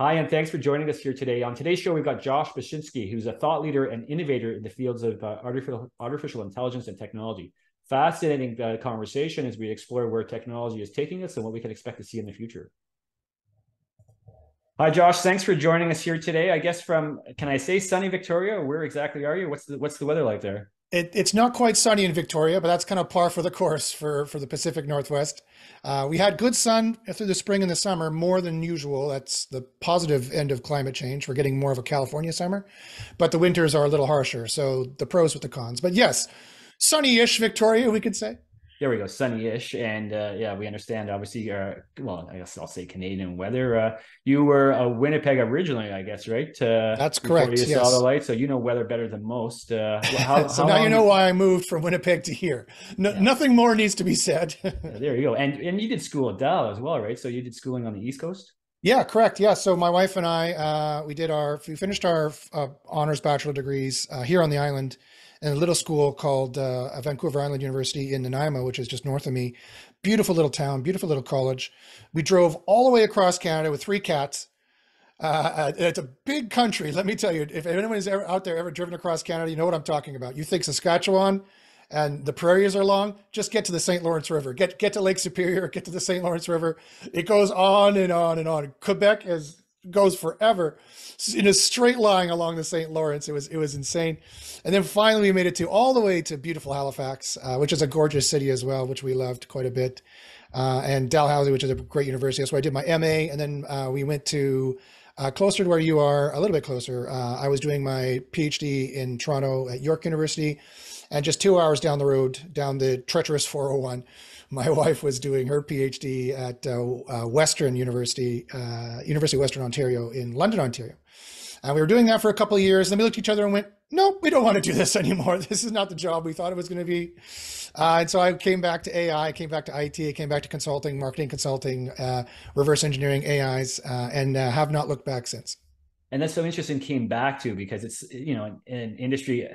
Hi, and thanks for joining us here today. On today's show, we've got Josh Bachynski, who's a thought leader and innovator in the fields of uh, artificial, artificial intelligence and technology. Fascinating uh, conversation as we explore where technology is taking us and what we can expect to see in the future. Hi, Josh. Thanks for joining us here today. I guess from, can I say sunny Victoria? Where exactly are you? What's the, what's the weather like there? It, it's not quite sunny in Victoria, but that's kind of par for the course for, for the Pacific Northwest. Uh, we had good sun through the spring and the summer, more than usual. That's the positive end of climate change. We're getting more of a California summer, but the winters are a little harsher. So the pros with the cons. But yes, sunny-ish Victoria, we could say there we go, sunny-ish, and uh, yeah, we understand. Obviously, uh, well, I guess I'll say Canadian weather. Uh, you were a Winnipeg originally, I guess, right? Uh, That's correct. You yes. saw the light, so you know weather better than most. Uh, how, so now you know why I moved from Winnipeg to here. No, yeah. Nothing more needs to be said. yeah, there you go, and and you did school at Dal as well, right? So you did schooling on the East Coast. Yeah, correct. Yeah, so my wife and I, uh, we did our, we finished our honors bachelor degrees here on the island in a little school called uh, Vancouver Island University in Nanaimo, which is just north of me. Beautiful little town, beautiful little college. We drove all the way across Canada with three cats. Uh, uh it's a big country. Let me tell you, if anyone is ever out there ever driven across Canada, you know what I'm talking about. You think Saskatchewan and the prairies are long, just get to the St. Lawrence River. Get get to Lake Superior, get to the St. Lawrence River. It goes on and on and on. Quebec is goes forever in a straight line along the St. Lawrence. It was it was insane. And then finally we made it to all the way to beautiful Halifax, uh, which is a gorgeous city as well, which we loved quite a bit. Uh, and Dalhousie, which is a great university. That's where I did my MA. And then uh, we went to uh, closer to where you are, a little bit closer. Uh, I was doing my PhD in Toronto at York University. And just two hours down the road, down the treacherous 401, my wife was doing her PhD at uh, uh, Western University, uh, University of Western Ontario in London, Ontario. And we were doing that for a couple of years. And then we looked at each other and went, nope, we don't want to do this anymore. This is not the job we thought it was going to be. Uh, and so I came back to AI, came back to IT, came back to consulting, marketing consulting, uh, reverse engineering AIs, uh, and have not looked back since. And that's so interesting came back to because it's, you know, an in industry,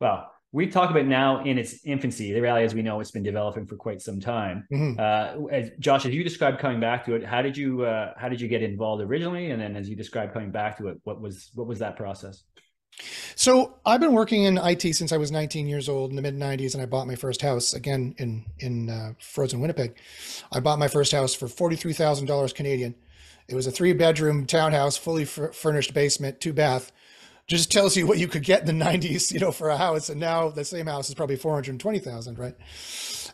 well, we talk about now in its infancy. The reality, as we know, it's been developing for quite some time. Mm-hmm. Uh, as, Josh, as you described coming back to it, how did you uh, how did you get involved originally, and then as you described coming back to it, what was what was that process? So I've been working in IT since I was 19 years old in the mid 90s, and I bought my first house again in in uh, frozen Winnipeg. I bought my first house for forty three thousand dollars Canadian. It was a three bedroom townhouse, fully furnished basement, two bath just tells you what you could get in the 90s, you know, for a house. And now the same house is probably 420,000, right?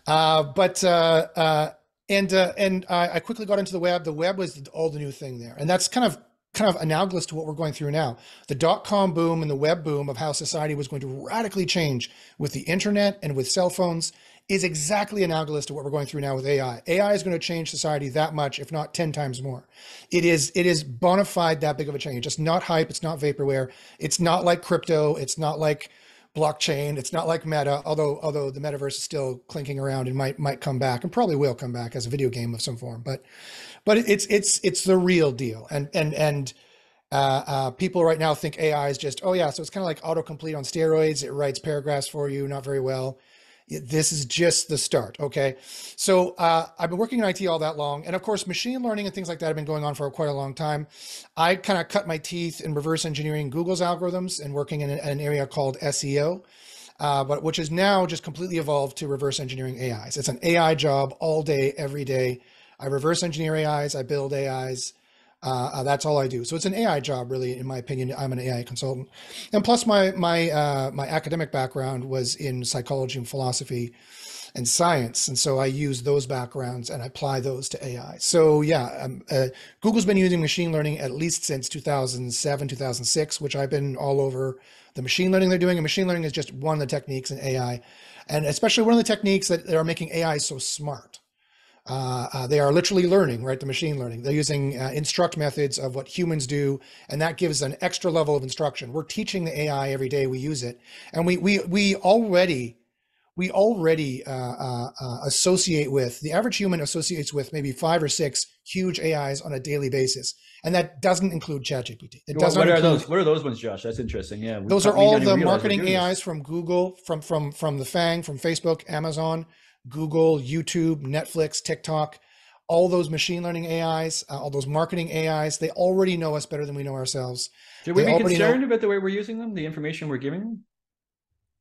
Uh, but, uh, uh, and, uh, and I quickly got into the web. The web was all the new thing there. And that's kind of, kind of analogous to what we're going through now. The dot-com boom and the web boom of how society was going to radically change with the internet and with cell phones is exactly analogous to what we're going through now with AI. AI is going to change society that much, if not 10 times more. It is, it is bona fide that big of a change. It's not hype. It's not vaporware. It's not like crypto. It's not like blockchain. It's not like meta, although, although the metaverse is still clinking around and might, might come back and probably will come back as a video game of some form, but, but it's, it's, it's the real deal. And, and, and, uh, uh, people right now think AI is just, oh yeah, so it's kind of like autocomplete on steroids. It writes paragraphs for you, not very well this is just the start. Okay. So uh, I've been working in IT all that long. And of course, machine learning and things like that have been going on for quite a long time. I kind of cut my teeth in reverse engineering Google's algorithms and working in an area called SEO. Uh, but which is now just completely evolved to reverse engineering AIs. It's an AI job all day, every day. I reverse engineer AIs, I build AIs, uh, uh, that's all I do. So it's an AI job, really, in my opinion. I'm an AI consultant, and plus my my uh, my academic background was in psychology and philosophy and science, and so I use those backgrounds and I apply those to AI. So yeah, um, uh, Google's been using machine learning at least since 2007, 2006, which I've been all over the machine learning they're doing. And machine learning is just one of the techniques in AI, and especially one of the techniques that are making AI so smart. Uh, uh, they are literally learning, right? The machine learning. They're using uh, instruct methods of what humans do, and that gives an extra level of instruction. We're teaching the AI every day we use it, and we we we already we already uh, uh, associate with the average human associates with maybe five or six huge AIs on a daily basis, and that doesn't include ChatGPT. It doesn't. What are those? What are those ones, Josh? That's interesting. Yeah, those are all the marketing AIs from Google, from from from the FAANG, from Facebook, Amazon. Google, YouTube, Netflix, TikTok, all those machine learning AIs, uh, all those marketing AIs, they already know us better than we know ourselves. Should we They be concerned know- about the way we're using them, the information we're giving them?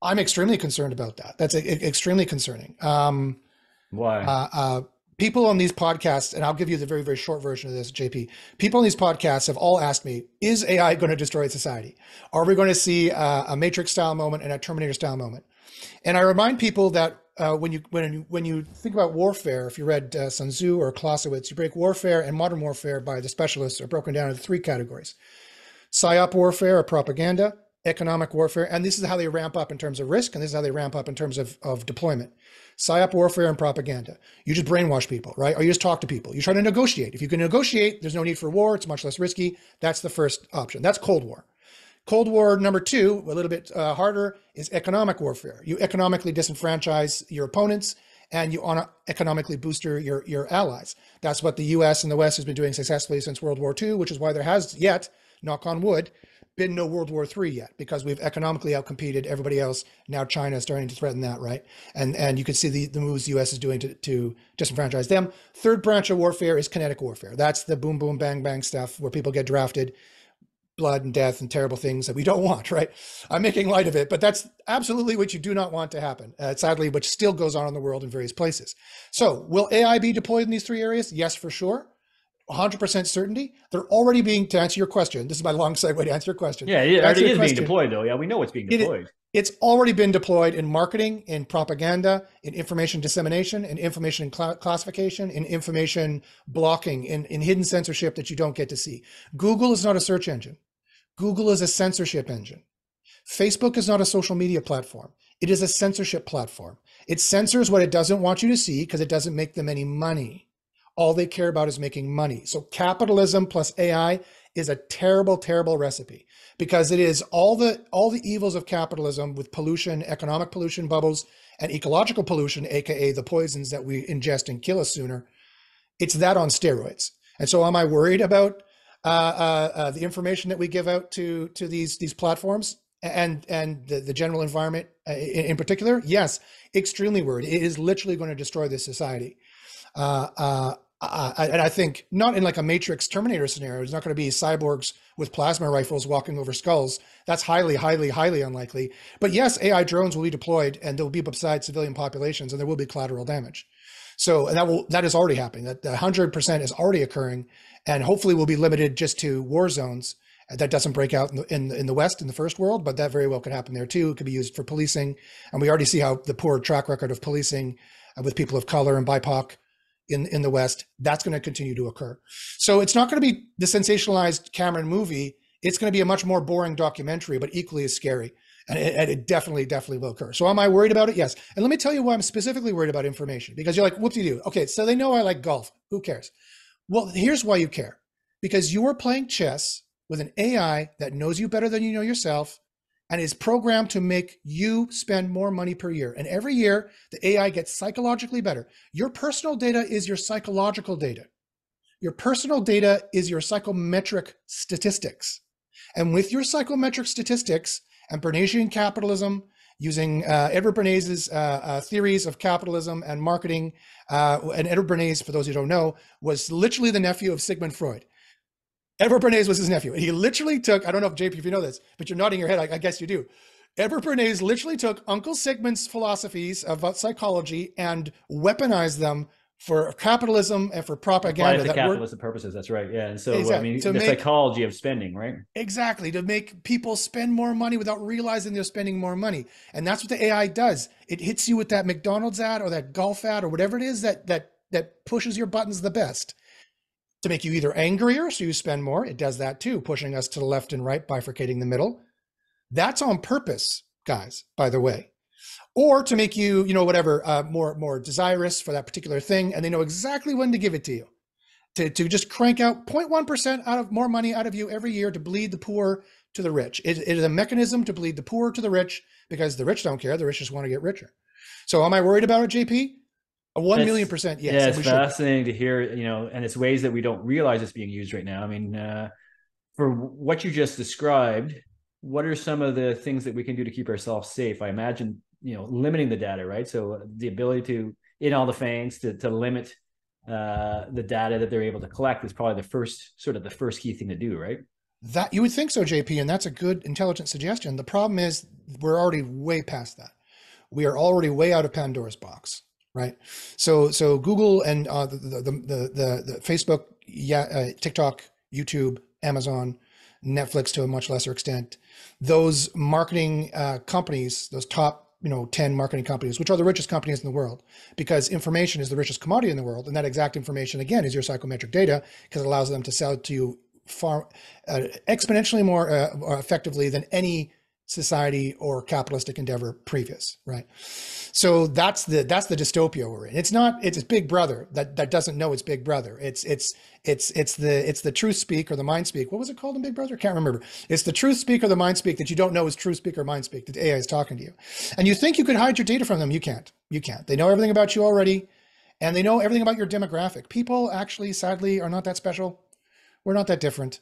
I'm extremely concerned about that. That's e- extremely concerning. Um, Why? uh, uh, people on these podcasts, and I'll give you the very, very short version of this, JP. People on these podcasts have all asked me, is AI going to destroy society? Are we going to see uh, a Matrix style moment and a Terminator style moment? And I remind people that uh, when you when when you think about warfare, if you read uh, Sun Tzu or Clausewitz, you break warfare and modern warfare by the specialists are broken down into three categories: psyop warfare or propaganda, economic warfare, and this is how they ramp up in terms of risk, and this is how they ramp up in terms of, of deployment. Psyop warfare and propaganda. You just brainwash people, right? Or you just talk to people. You try to negotiate. If you can negotiate, there's no need for war. It's much less risky. That's the first option. That's Cold War. Cold War number two, a little bit uh, harder, is economic warfare. You economically disenfranchise your opponents and you on economically booster your, your allies. That's what the US and the West has been doing successfully since World War II, which is why there has yet, knock on wood, been no World War III yet because we've economically outcompeted everybody else. Now China is starting to threaten that, right? And and you can see the, the moves the US is doing to, to disenfranchise them. Third branch of warfare is kinetic warfare. That's the boom, boom, bang, bang stuff where people get drafted blood and death and terrible things that we don't want, right? I'm making light of it, but that's absolutely what you do not want to happen. Uh, sadly, which still goes on in the world in various places. So, will AI be deployed in these three areas? Yes, for sure. 100% certainty. They're already being, to answer your question, this is my long segue to answer your question. yeah, it already is being deployed, though. Yeah, we know it's being It- deployed. It's already been deployed in marketing, in propaganda, in information dissemination, in information cla- classification, in information blocking, in, in hidden censorship that you don't get to see. Google is not a search engine. Google is a censorship engine. Facebook is not a social media platform. It is a censorship platform. It censors what it doesn't want you to see because it doesn't make them any money. All they care about is making money. So capitalism plus AI is a terrible, terrible recipe because it is all the all the evils of capitalism with pollution, economic pollution bubbles, and ecological pollution, aka the poisons that we ingest and kill us sooner. It's that on steroids. And so, am I worried about the information that we give out to to these these platforms and and the, the general environment uh, in, in particular? Yes, extremely worried. It is literally going to destroy this society. Uh, uh, uh, and I think not in like a Matrix Terminator scenario. It's not going to be cyborgs with plasma rifles walking over skulls. That's highly, highly, highly unlikely. But yes, AI drones will be deployed, and they'll be beside civilian populations, and there will be collateral damage. So and that will that is already happening. That the hundred percent is already occurring, and hopefully will be limited just to war zones. That doesn't break out in the, in, in the West in the first world, but that very well could happen there too. It could be used for policing, and we already see how the poor track record of policing uh, with people of color and BIPOC in in the West. That's going to continue to occur. So it's not going to be the sensationalized Cameron movie. It's going to be a much more boring documentary, but equally as scary. And it, and it definitely, definitely will occur. So am I worried about it? Yes. And let me tell you why I'm specifically worried about information. Because you're like, whoop-de do. Okay, so they know I like golf. Who cares? Well, here's why you care. Because you are playing chess with an AI that knows you better than you know yourself and is programmed to make you spend more money per year. And every year, the AI gets psychologically better. Your personal data is your psychological data. Your personal data is your psychometric statistics. And with your psychometric statistics and Bernaysian capitalism, using uh, Edward Bernays' uh, uh, theories of capitalism and marketing, uh, and Edward Bernays, for those who don't know, was literally the nephew of Sigmund Freud. Edward Bernays was his nephew. And he literally took, I don't know if JP, if you know this, but you're nodding your head, I, I guess you do. Edward Bernays literally took Uncle Sigmund's philosophies about psychology and weaponized them for capitalism and for propaganda. Applied to that were- capitalist purposes. That's right. Yeah. And so, I mean, To the make- psychology of spending, right? Exactly, to make people spend more money without realizing they're spending more money. And that's what the AI does. It hits you with that McDonald's ad or that golf ad or whatever it is that that that pushes your buttons the best to make you either angrier so you spend more. It does that too, pushing us to the left and right, bifurcating the middle. That's on purpose, guys, by the way. Or to make you, you know, whatever, uh, more more desirous for that particular thing, and they know exactly when to give it to you to, to just crank out 0.1% out of more money out of you every year to bleed the poor to the rich. It, it is a mechanism to bleed the poor to the rich because the rich don't care. The rich just want to get richer. So am I worried about it, JP? A one It's- million percent yes. yeah, it's should. fascinating to hear, you know, and it's ways that we don't realize it's being used right now. I mean, uh, for what you just described, what are some of the things that we can do to keep ourselves safe? I imagine, you know, limiting the data, right? So uh, the ability to, in all the FAANGs, to, to limit uh, the data that they're able to collect is probably the first sort of the first key thing to do, right? That you would think so, JP, and that's a good intelligent suggestion. The problem is we're already way past that. We are already way out of Pandora's box, right? So so Google and uh, the, the, the, the the Facebook, yeah, uh, TikTok, YouTube, Amazon, Netflix to a much lesser extent, those marketing uh, companies, those top you know 10 marketing companies which are the richest companies in the world because information is the richest commodity in the world and that exact information again is your psychometric data because it allows them to sell to you far uh, exponentially more uh, effectively than any society or capitalistic endeavor previous right? So that's the that's the dystopia we're in. It's not it's big brother. That that doesn't know it's big brother. It's it's it's it's the it's the truth speak or the mind speak. What was it called in big brother? Can't remember. It's the truth speak or the mind speak that you don't know is truth speak or mind speak that ai is talking to you. And you think you could hide your data from them. You can't. You can't. They know everything about you already and they know everything about your demographic. People actually sadly are not that special. We're not that different.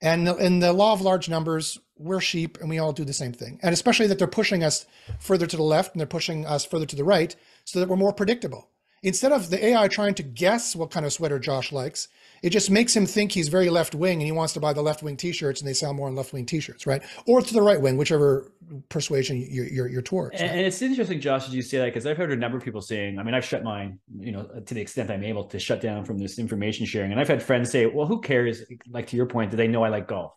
And in the law of large numbers, we're sheep and we all do the same thing. And especially that they're pushing us further to the left and they're pushing us further to the right so that we're more predictable. Instead of the AI trying to guess what kind of sweater Josh likes, it just makes him think he's very left wing and he wants to buy the left wing t-shirts and they sell more on left wing t-shirts, right? Or to the right wing, whichever persuasion you're, you're, you're towards. Right? And, it's interesting, Josh, as you say that, because I've heard a number of people saying, I mean, I've shut mine, you know, to the extent I'm able to shut down from this information sharing. And I've had friends say, well, who cares? Like to your point, do they know I like golf?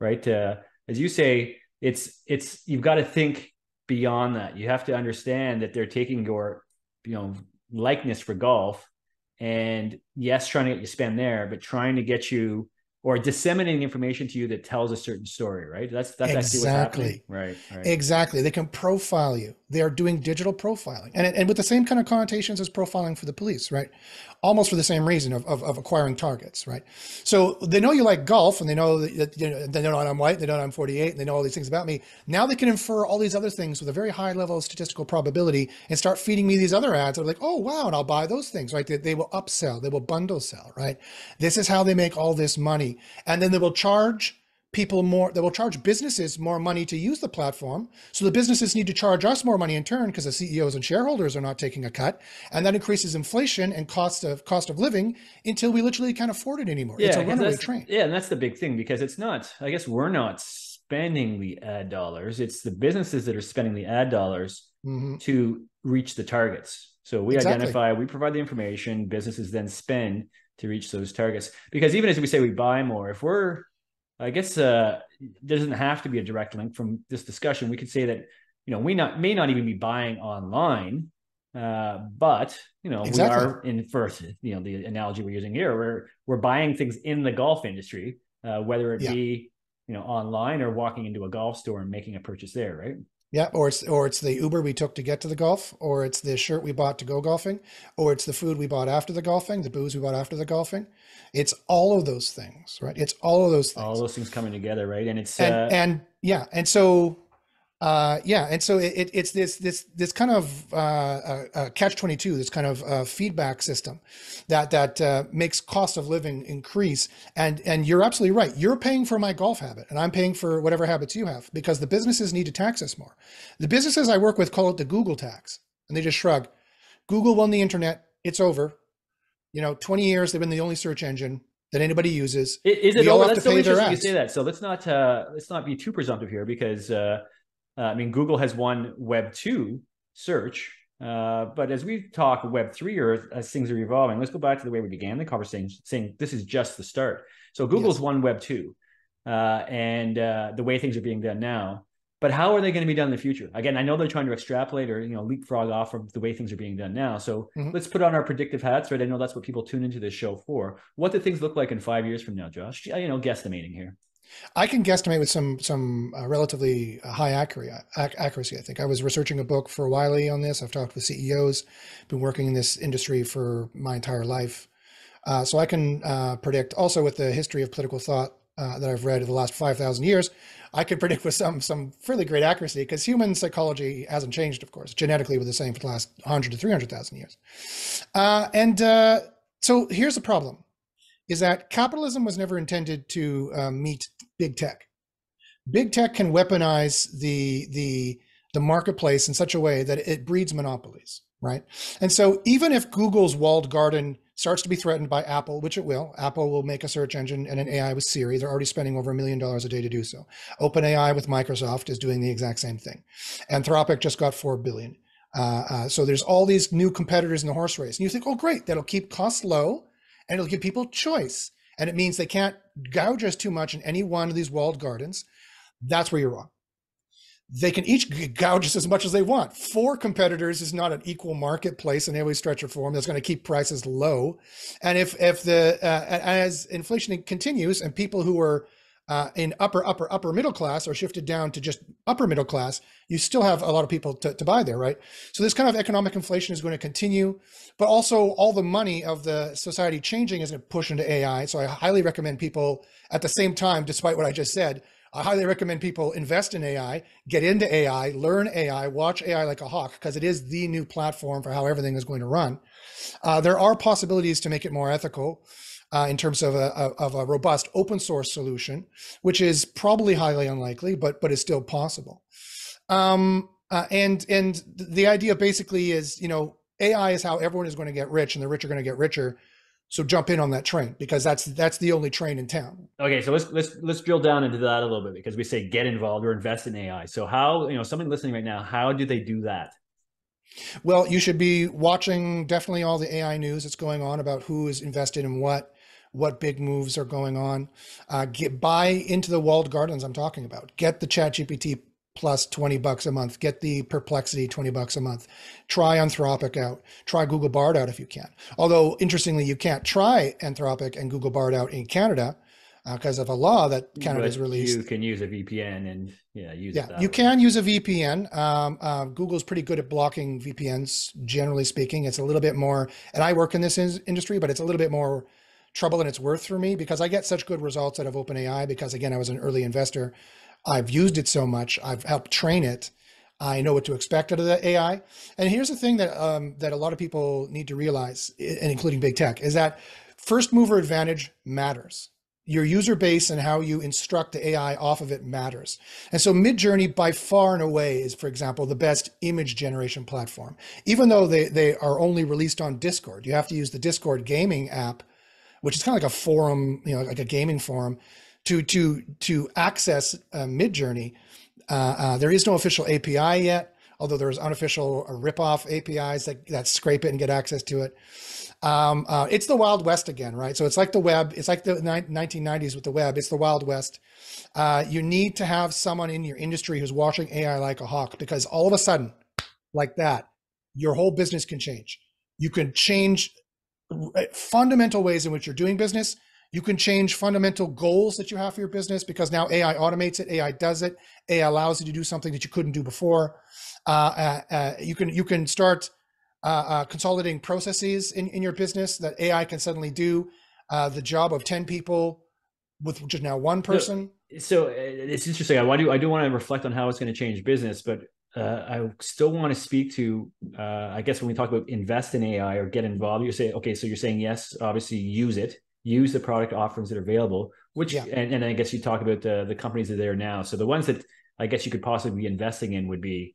Right. Uh, as you say, it's, it's, you've got to think beyond that. You have to understand that they're taking your, you know, likeness for golf and yes, trying to get you spend there, but trying to get you or disseminating information to you that tells a certain story, right? That's that's exactly right, right. Exactly. They can profile you. They are doing digital profiling, and and with the same kind of connotations as profiling for the police, right? Almost for the same reason of, of, of acquiring targets, right? So they know you like golf, and they know that you know, they know I'm white, they know I'm 48, and they know all these things about me. Now they can infer all these other things with a very high level of statistical probability and start feeding me these other ads. That are like, oh wow, and I'll buy those things, right? They, they will upsell, they will bundle sell, right? This is how they make all this money and then they will charge people more that will charge businesses more money to use the platform so the businesses need to charge us more money in turn because the ceos and shareholders are not taking a cut and that increases inflation and cost of cost of living until we literally can't afford it anymore yeah, it's a runaway train yeah and that's the big thing because it's not i guess we're not spending the ad dollars it's the businesses that are spending the ad dollars mm-hmm. to reach the targets so we exactly. identify we provide the information businesses then spend to reach those targets. Because even as we say we buy more, if we're, I guess, uh, doesn't have to be a direct link from this discussion. We could say that you know we not may not even be buying online, uh, but you know exactly. we are in first. You know the analogy we're using here, we're we're buying things in the golf industry, uh, whether it yeah. be you know online or walking into a golf store and making a purchase there, right? Yeah, or it's or it's the Uber we took to get to the golf, or it's the shirt we bought to go golfing, or it's the food we bought after the golfing, the booze we bought after the golfing. It's all of those things, right? It's all of those things. All those things coming together, right? And it's and, uh... and yeah, and so uh, yeah, and so it, it's this this this kind of uh, uh, uh catch twenty two, this kind of uh, feedback system that that uh, makes cost of living increase. And and you're absolutely right. You're paying for my golf habit, and I'm paying for whatever habits you have because the businesses need to tax us more. The businesses I work with call it the Google tax, and they just shrug. Google won the internet. It's over. You know, twenty years they've been the only search engine that anybody uses. Is it we over? That's so interesting you say that. So let's not let's not be too presumptive here because uh, I mean, Google has won Web 2 search, uh, but as we talk Web 3 or as things are evolving, let's go back to the way we began the conversation, saying this is just the start. So Google's yes. won Web 2 uh, and uh, the way things are being done now. But how are they going to be done in the future? Again, I know they're trying to extrapolate or you know leapfrog off of the way things are being done now. So mm-hmm. let's put on our predictive hats, right? I know that's what people tune into this show for. What do things look like in five years from now, Josh? You know, guesstimating here. I can guesstimate with some some uh, relatively high accuracy. Accuracy, I think. I was researching a book for Wiley on this. I've talked with CEOs, been working in this industry for my entire life, uh, so I can uh, predict. Also, with the history of political thought uh, that I've read of the last five thousand years, I could predict with some some fairly great accuracy because human psychology hasn't changed, of course. Genetically, we're the same for the last hundred to three hundred thousand years, uh, and uh, so here's the problem is that capitalism was never intended to um, meet big tech. Big tech can weaponize the the the marketplace in such a way that it breeds monopolies, right? And so even if Google's walled garden starts to be threatened by Apple, which it will. Apple will make a search engine and an AI with Siri. They're already spending over a million dollars a day to do so. OpenAI with Microsoft is doing the exact same thing. Anthropic just got four billion. Uh, uh, so there's all these new competitors in the horse race, and you think, oh, great, that'll keep costs low, and it'll give people choice, and it means they can't gouge us too much in any one of these walled gardens. That's where you're wrong they can each gouge us as much as they want. Four competitors is not an equal marketplace in every stretch or form that's going to keep prices low. And if if the uh, as inflation continues and people who are uh, in upper upper upper middle class are shifted down to just upper middle class, you still have a lot of people to, to buy there, right? So this kind of economic inflation is going to continue, but also all the money of the society changing is going to push into AI. So I highly recommend people at the same time, despite what I just said, I highly recommend people invest in AI, get into AI, learn AI, watch AI like a hawk, because it is the new platform for how everything is going to run. Uh, there are possibilities to make it more ethical uh, in terms of a, of a robust open source solution, which is probably highly unlikely, but but is still possible. Um, uh, and and the idea basically is, you know, AI is how everyone is going to get rich, and the rich are going to get richer. So jump in on that train because that's that's the only train in town. Okay, so let's let's let's drill down into that a little bit because we say get involved or invest in AI. So how you know somebody listening right now, how do they do that? Well, you should be watching definitely all the AI news that's going on about who is invested in what, what big moves are going on. Uh, get buy into the walled gardens I'm talking about. Get the Chat GPT plus 20 bucks a month. Get the Perplexity 20 bucks a month. Try Anthropic out. Try Google Bard out if you can. Although, interestingly, you can't try Anthropic and Google Bard out in Canada because uh, of a law that Canada has released. You can use a VPN and yeah, use yeah, you way. can use a VPN. Um, uh, Google's pretty good at blocking VPNs, generally speaking. It's a little bit more, and I work in this in- industry, but it's a little bit more trouble and it's worth for me because I get such good results out of OpenAI because again, I was an early investor. I've used it so much. I've helped train it. I know what to expect out of the AI. And here's the thing that um, that a lot of people need to realize, and including big tech, is that first mover advantage matters. Your user base and how you instruct the AI off of it matters. And so Midjourney by far and away is, for example, the best image generation platform. Even though they, they are only released on Discord, you have to use the Discord gaming app, which is kind of like a forum, you know, like a gaming forum to to to access uh, Midjourney. Uh, uh, there is no official API yet, although there's unofficial uh, rip-off APIs that, that scrape it and get access to it. Um, uh, it's the Wild West again, right? So it's like the web. It's like the ni- 1990s with the web. It's the Wild West. Uh, you need to have someone in your industry who's watching AI like a hawk because all of a sudden, like that, your whole business can change. You can change fundamental ways in which you're doing business you can change fundamental goals that you have for your business because now AI automates it, AI does it, AI allows you to do something that you couldn't do before. Uh, uh, uh, you can you can start uh, uh, consolidating processes in, in your business that AI can suddenly do uh, the job of ten people with just now one person. So, so it's interesting. I do I do want to reflect on how it's going to change business, but uh, I still want to speak to, uh, I guess when we talk about invest in AI or get involved, you say, okay, so you're saying yes, obviously use it, use the product offerings that are available, which, yeah. and, and I guess you talk about the, the companies that are there now. So the ones that I guess you could possibly be investing in would be,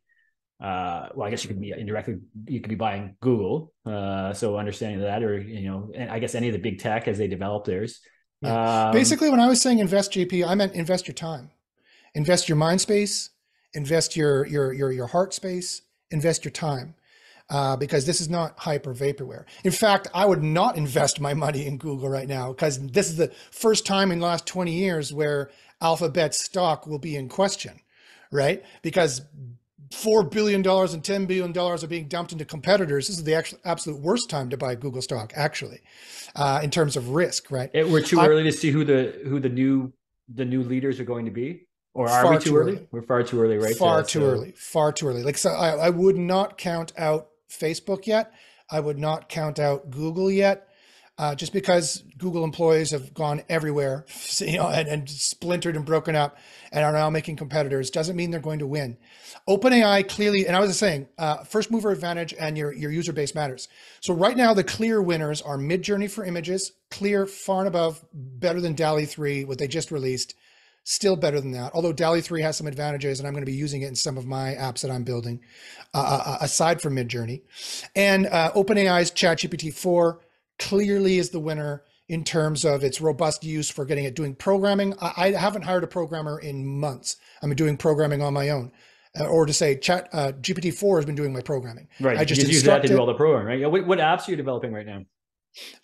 uh, well, I guess you could be indirectly, you could be buying Google. Uh, so understanding that, or, you know, and I guess any of the big tech as they develop theirs. Yeah. Um, Basically, when I was saying invest JP, I meant invest your time, invest your mind space, invest your, your, your, your heart space, invest your time uh, because this is not hype or vaporware. In fact, I would not invest my money in Google right now because this is the first time in the last 20 years where Alphabet stock will be in question, right? Because $4 billion and $10 billion are being dumped into competitors. This is the actual, absolute worst time to buy Google stock, actually, uh, in terms of risk, right? It, we're too I, early to see who the who the new the new leaders are going to be. Or are we too, too early? early? We're far too early, right? Far too so. early. Far too early. Like so, I, I would not count out Facebook yet. I would not count out Google yet. Uh, just because Google employees have gone everywhere, you know, and, and, splintered and broken up, and are now making competitors, doesn't mean they're going to win. OpenAI clearly, and I was saying, uh, first mover advantage and your your user base matters. So right now, the clear winners are Midjourney for images, clear far and above, better than DALL-E three, what they just released, still better than that. Although DALL-E 3 has some advantages, and I'm going to be using it in some of my apps that I'm building, uh, uh, uh aside from Midjourney. And uh, OpenAI's ChatGPT 4, clearly is the winner in terms of its robust use for getting it doing programming. I, I haven't hired a programmer in months. I'm doing programming on my own. Uh, or to say, Chat uh, GPT-4 has been doing my programming. Right. I just, just use that to do all the programming, right? What, what apps are you developing right now?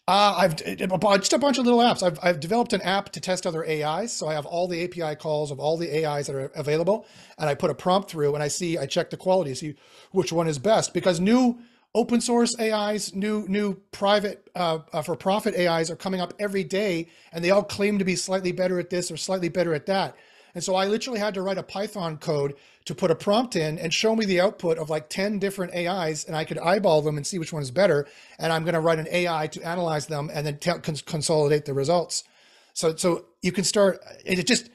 Uh, I've just a bunch of little apps. I've, I've developed an app to test other AIs. So I have all the API calls of all the AIs that are available, and I put a prompt through, and I see, I check the quality, see which one is best. Because new open source AIs, new new private uh, uh, for profit AIs are coming up every day, and they all claim to be slightly better at this or slightly better at that. And so I literally had to write a Python code to put a prompt in and show me the output of like 10 different AIs and I could eyeball them and see which one is better. And I'm going to write an AI to analyze them and then cons- consolidate the results. So, so you can start, it just,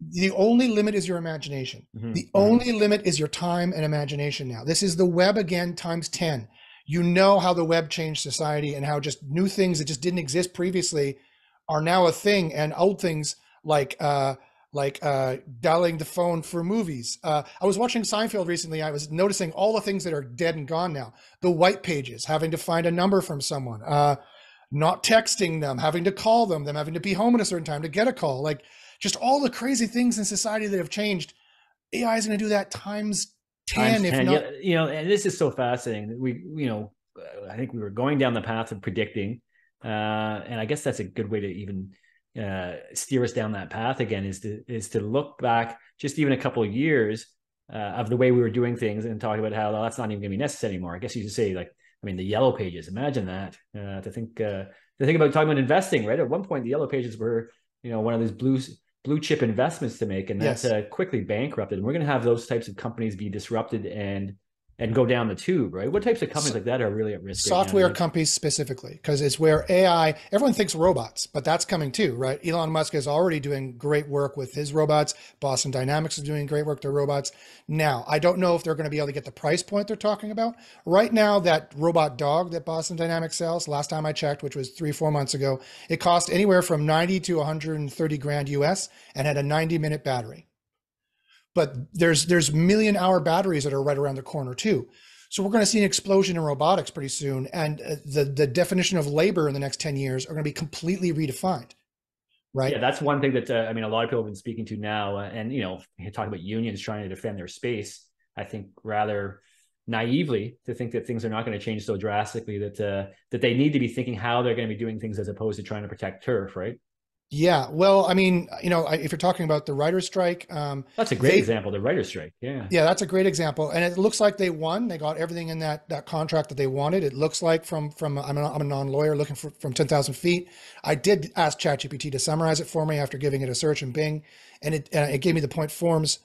the only limit is your imagination. Mm-hmm. The mm-hmm. only limit is your time and imagination now. This is the web again times 10. You know how the web changed society and how just new things that just didn't exist previously are now a thing and old things like, uh, like uh, dialing the phone for movies. Uh, I was watching Seinfeld recently. I was noticing all the things that are dead and gone now. The white pages, having to find a number from someone, uh, not texting them, having to call them, them having to be home at a certain time to get a call. Like just all the crazy things in society that have changed. AI is going to do that times 10, times if not. Yeah, you know, and this is so fascinating. We, you know, I think we were going down the path of predicting. Uh, and I guess that's a good way to even uh, steer us down that path again is to is to look back just even a couple of years uh, of the way we were doing things and talk about how well, that's not even going to be necessary anymore. I guess you could say like I mean the yellow pages. Imagine that uh, to think uh, to think about talking about investing. Right at one point, the yellow pages were you know one of these blue blue chip investments to make, and that's yes. uh, quickly bankrupted. And we're going to have those types of companies be disrupted and and go down the tube, right? What types of companies like that are really at risk? Software right companies specifically, because it's where AI, everyone thinks robots, but that's coming too, right? Elon Musk is already doing great work with his robots. Boston Dynamics is doing great work, with their robots. Now, I don't know if they're going to be able to get the price point they're talking about. Right now, that robot dog that Boston Dynamics sells, last time I checked, which was three, four months ago, it cost anywhere from 90 to 130 grand US and had a 90 minute battery but there's there's million hour batteries that are right around the corner too. So we're going to see an explosion in robotics pretty soon, and uh, the the definition of labor in the next ten years are going to be completely redefined. Right. Yeah, that's one thing that uh, I mean a lot of people have been speaking to now, uh, and you know, talking about unions trying to defend their space. I think rather naively to think that things are not going to change so drastically that uh, that they need to be thinking how they're going to be doing things as opposed to trying to protect turf, right? Yeah, well, I mean, you know, if you're talking about the writer's strike, um, that's a great they, example. The writer's strike, yeah, yeah, that's a great example, and it looks like they won. They got everything in that that contract that they wanted. It looks like from from I'm a, I'm a non-lawyer looking for from ten thousand feet. I did ask ChatGPT to summarize it for me after giving it a search in Bing, and it uh, it gave me the point forms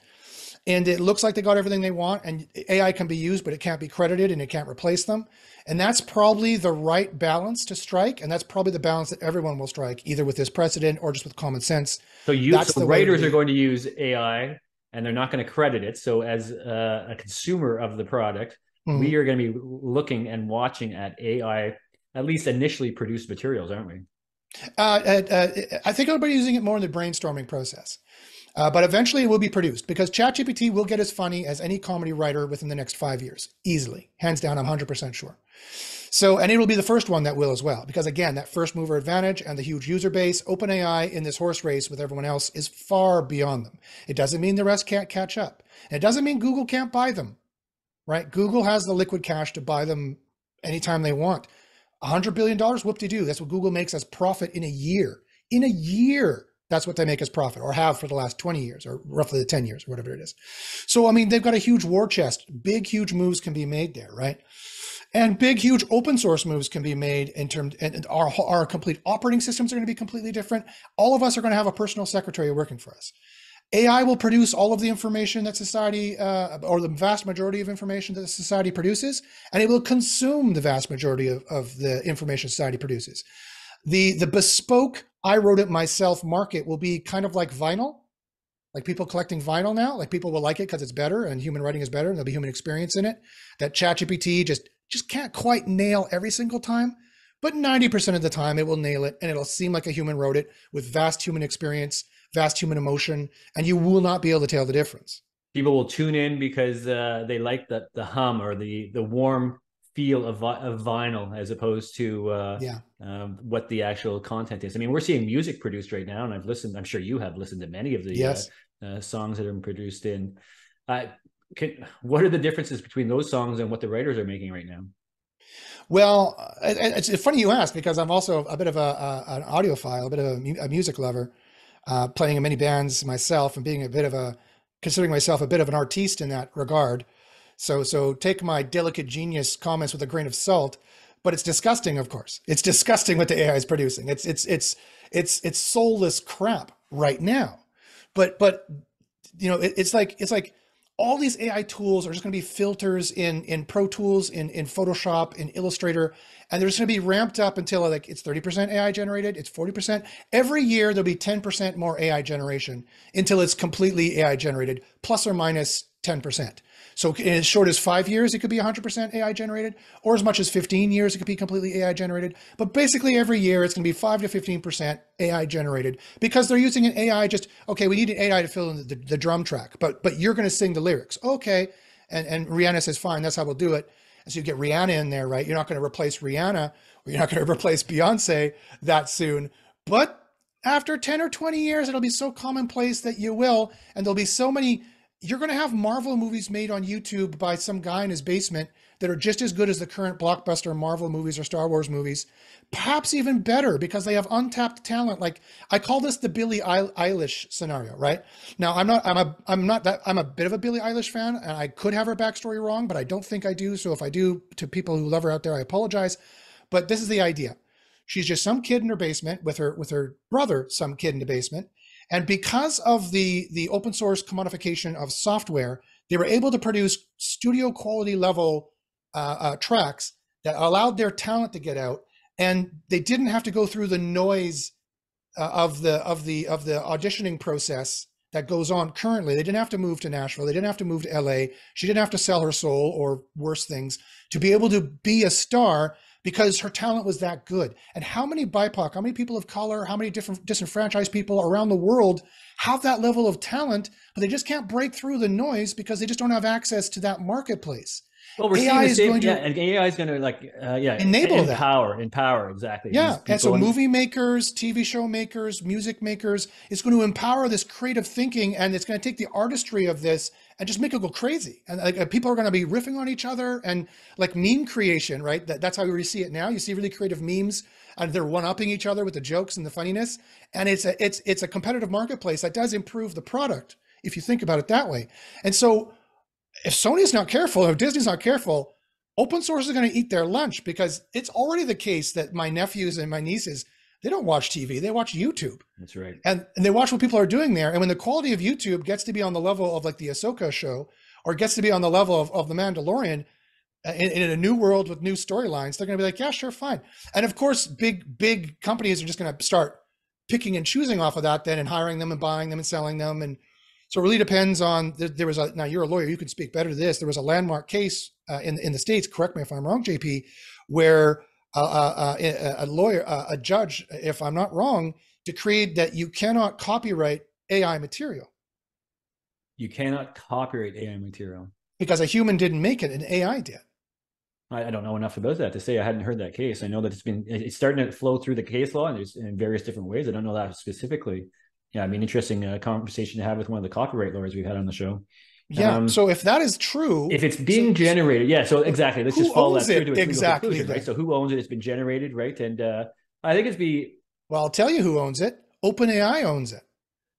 and it looks like they got everything they want and ai can be used but it can't be credited and it can't replace them. And that's probably the right balance to strike and that's probably the balance that everyone will strike either with this precedent or just with common sense. So you that's so writers are going to use ai and they're not going to credit it. So as a, a consumer of the product mm-hmm. we are going to be looking and watching at ai at least initially produced materials aren't we? Uh, uh, uh, I think everybody's using it more in the brainstorming process. Uh, but eventually it will be produced because ChatGPT will get as funny as any comedy writer within the next five years, easily. Hands down, I'm 100% sure. So, and it will be the first one that will as well, because again, that first mover advantage and the huge user base, OpenAI in this horse race with everyone else is far beyond them. It doesn't mean the rest can't catch up. it doesn't mean Google can't buy them, right? Google has the liquid cash to buy them anytime they want. $100 billion, whoop de doo. That's what Google makes as profit in a year. In a year. That's what they make as profit or have for the last 20 years or roughly the 10 years, whatever it is. So, I mean, they've got a huge war chest. Big, huge moves can be made there, right? And big, huge open source moves can be made in terms, and our, our complete operating systems are going to be completely different. All of us are going to have a personal secretary working for us. AI will produce all of the information that society, uh, or the vast majority of information that society produces, and it will consume the vast majority of, of the information society produces. The the bespoke I wrote it myself market will be kind of like vinyl, like people collecting vinyl now. Like people will like it because it's better and human writing is better and there'll be human experience in it. That ChatGPT just just can't quite nail every single time, but 90% of the time it will nail it and it'll seem like a human wrote it with vast human experience, vast human emotion, and you will not be able to tell the difference. People will tune in because uh, they like the the hum or the the warm feel of, of vinyl as opposed to uh, yeah um, what the actual content is. I mean, we're seeing music produced right now, and I've listened. I'm sure you have listened to many of the yes. uh, uh, songs that are produced in. Uh, can, what are the differences between those songs and what the writers are making right now? Well, it's funny you ask because I'm also a bit of a, a an audiophile, a bit of a, a music lover, uh, playing in many bands myself, and being a bit of a considering myself a bit of an artiste in that regard. So, so take my delicate genius comments with a grain of salt, but it's disgusting, of course. It's disgusting what the AI is producing. It's it's it's it's it's soulless crap right now. But but you know, it, it's like it's like all these AI tools are just going to be filters in in Pro Tools, in in Photoshop, in Illustrator, and they're just going to be ramped up until like it's 30% AI generated, it's 40%. Every year there'll be 10% more AI generation until it's completely AI generated, plus or minus 10%. So as short as five years, it could be 100% AI generated, or as much as 15 years, it could be completely AI generated. But basically, every year, it's going to be 5 to 15% AI generated because they're using an AI just, okay, we need an AI to fill in the, the drum track, but but you're going to sing the lyrics. Okay. And, and Rihanna says, fine, that's how we'll do it. And so you get Rihanna in there, right? You're not going to replace Rihanna or you're not going to replace Beyonce that soon. But after 10 or 20 years, it'll be so commonplace that you will. And there'll be so many you're going to have Marvel movies made on YouTube by some guy in his basement that are just as good as the current blockbuster Marvel movies or Star Wars movies, perhaps even better because they have untapped talent. Like I call this the Billie Eilish scenario, right? Now I'm not I'm a I'm not that I'm a bit of a Billie Eilish fan and I could have her backstory wrong, but I don't think I do. So if I do, to people who love her out there, I apologize. But this is the idea. She's just some kid in her basement with her with her brother, some kid in the basement and because of the, the open source commodification of software, they were able to produce studio quality level uh, uh, tracks that allowed their talent to get out, and they didn't have to go through the noise uh, of the of the of the auditioning process that goes on currently. They didn't have to move to Nashville. They didn't have to move to LA. She didn't have to sell her soul or worse things to be able to be a star because her talent was that good. And how many BIPOC, how many people of color, how many different disenfranchised people around the world have that level of talent, but they just can't break through the noise because they just don't have access to that marketplace. Well, we're AI seeing the same, yeah, and AI is going to like, uh, yeah, enable empower, that. empower, exactly. Yeah, and so movie makers, TV show makers, music makers, it's going to empower this creative thinking, and it's going to take the artistry of this and just make it go crazy. And like uh, people are going to be riffing on each other, and like meme creation, right? That, that's how we see it now. You see really creative memes, and they're one upping each other with the jokes and the funniness, and it's a it's it's a competitive marketplace that does improve the product if you think about it that way. And so if Sony's not careful, if Disney's not careful, open source is going to eat their lunch because it's already the case that my nephews and my nieces they don't watch TV, they watch YouTube. That's right. And, and they watch what people are doing there. And when the quality of YouTube gets to be on the level of like the Ahsoka show or gets to be on the level of, of The Mandalorian uh, in, in a new world with new storylines, they're going to be like, yeah, sure, fine. And of course, big, big companies are just going to start picking and choosing off of that then and hiring them and buying them and selling them and so it really depends on there was a now you're a lawyer you can speak better to this there was a landmark case uh, in in the states correct me if i'm wrong jp where uh, uh a lawyer a judge if i'm not wrong decreed that you cannot copyright ai material you cannot copyright ai material because a human didn't make it an ai did I, don't know enough about that to say I hadn't heard that case. I know that it's been it's starting to flow through the case law and there's in various different ways. I don't know that specifically yeah, I mean, interesting uh, conversation to have with one of the copyright lawyers we've had on the show. Yeah. Um, so if that is true, if it's being so, generated, yeah. So exactly, let's just follow that through to a exactly right? So who owns it? It's been generated, right? And uh, I think it's be. Well, I'll tell you who owns it. OpenAI owns it.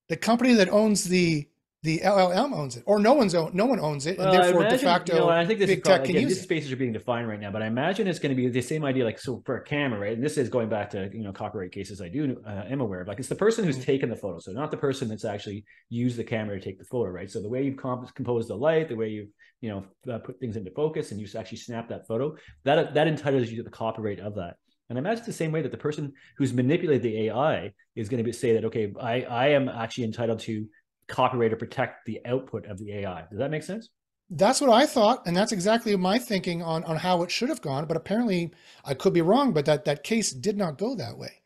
The company that owns the the LLM owns it, or no one's own, no one owns it, and well, therefore imagine, de facto, you know, I think this big is tech can again, use these spaces are being defined right now. But I imagine it's going to be the same idea, like so for a camera, right? And this is going back to you know copyright cases. I do uh, am aware of. Like it's the person who's mm-hmm. taken the photo, so not the person that's actually used the camera to take the photo, right? So the way you've comp- composed the light, the way you've you know uh, put things into focus, and you actually snap that photo, that that entitles you to the copyright of that. And I imagine the same way that the person who's manipulated the AI is going to say that, okay, I, I am actually entitled to copyright or protect the output of the AI. Does that make sense? That's what I thought, and that's exactly my thinking on on how it should have gone. But apparently, I could be wrong. But that that case did not go that way,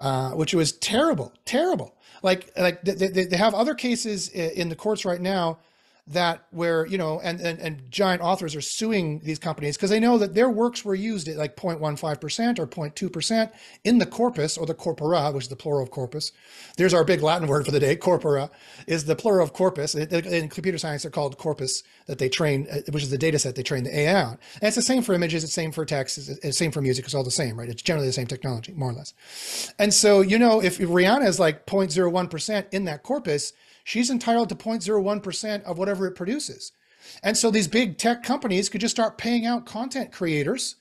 uh, which was terrible, terrible. Like like they, they have other cases in the courts right now that where you know and and, and giant authors are suing these companies because they know that their works were used at like 0.15% or 0.2% in the corpus or the corpora which is the plural of corpus. There's our big latin word for the day corpora is the plural of corpus. In computer science they're called corpus that they train uh, which is the data set they train the ai on. And it's the same for images it's the same for text it's the same for music it's all the same right? It's generally the same technology more or less. And so you know if rihanna is like 0.01% in that corpus she's entitled to 0.01% of whatever it produces. And so these big tech companies could just start paying out content creators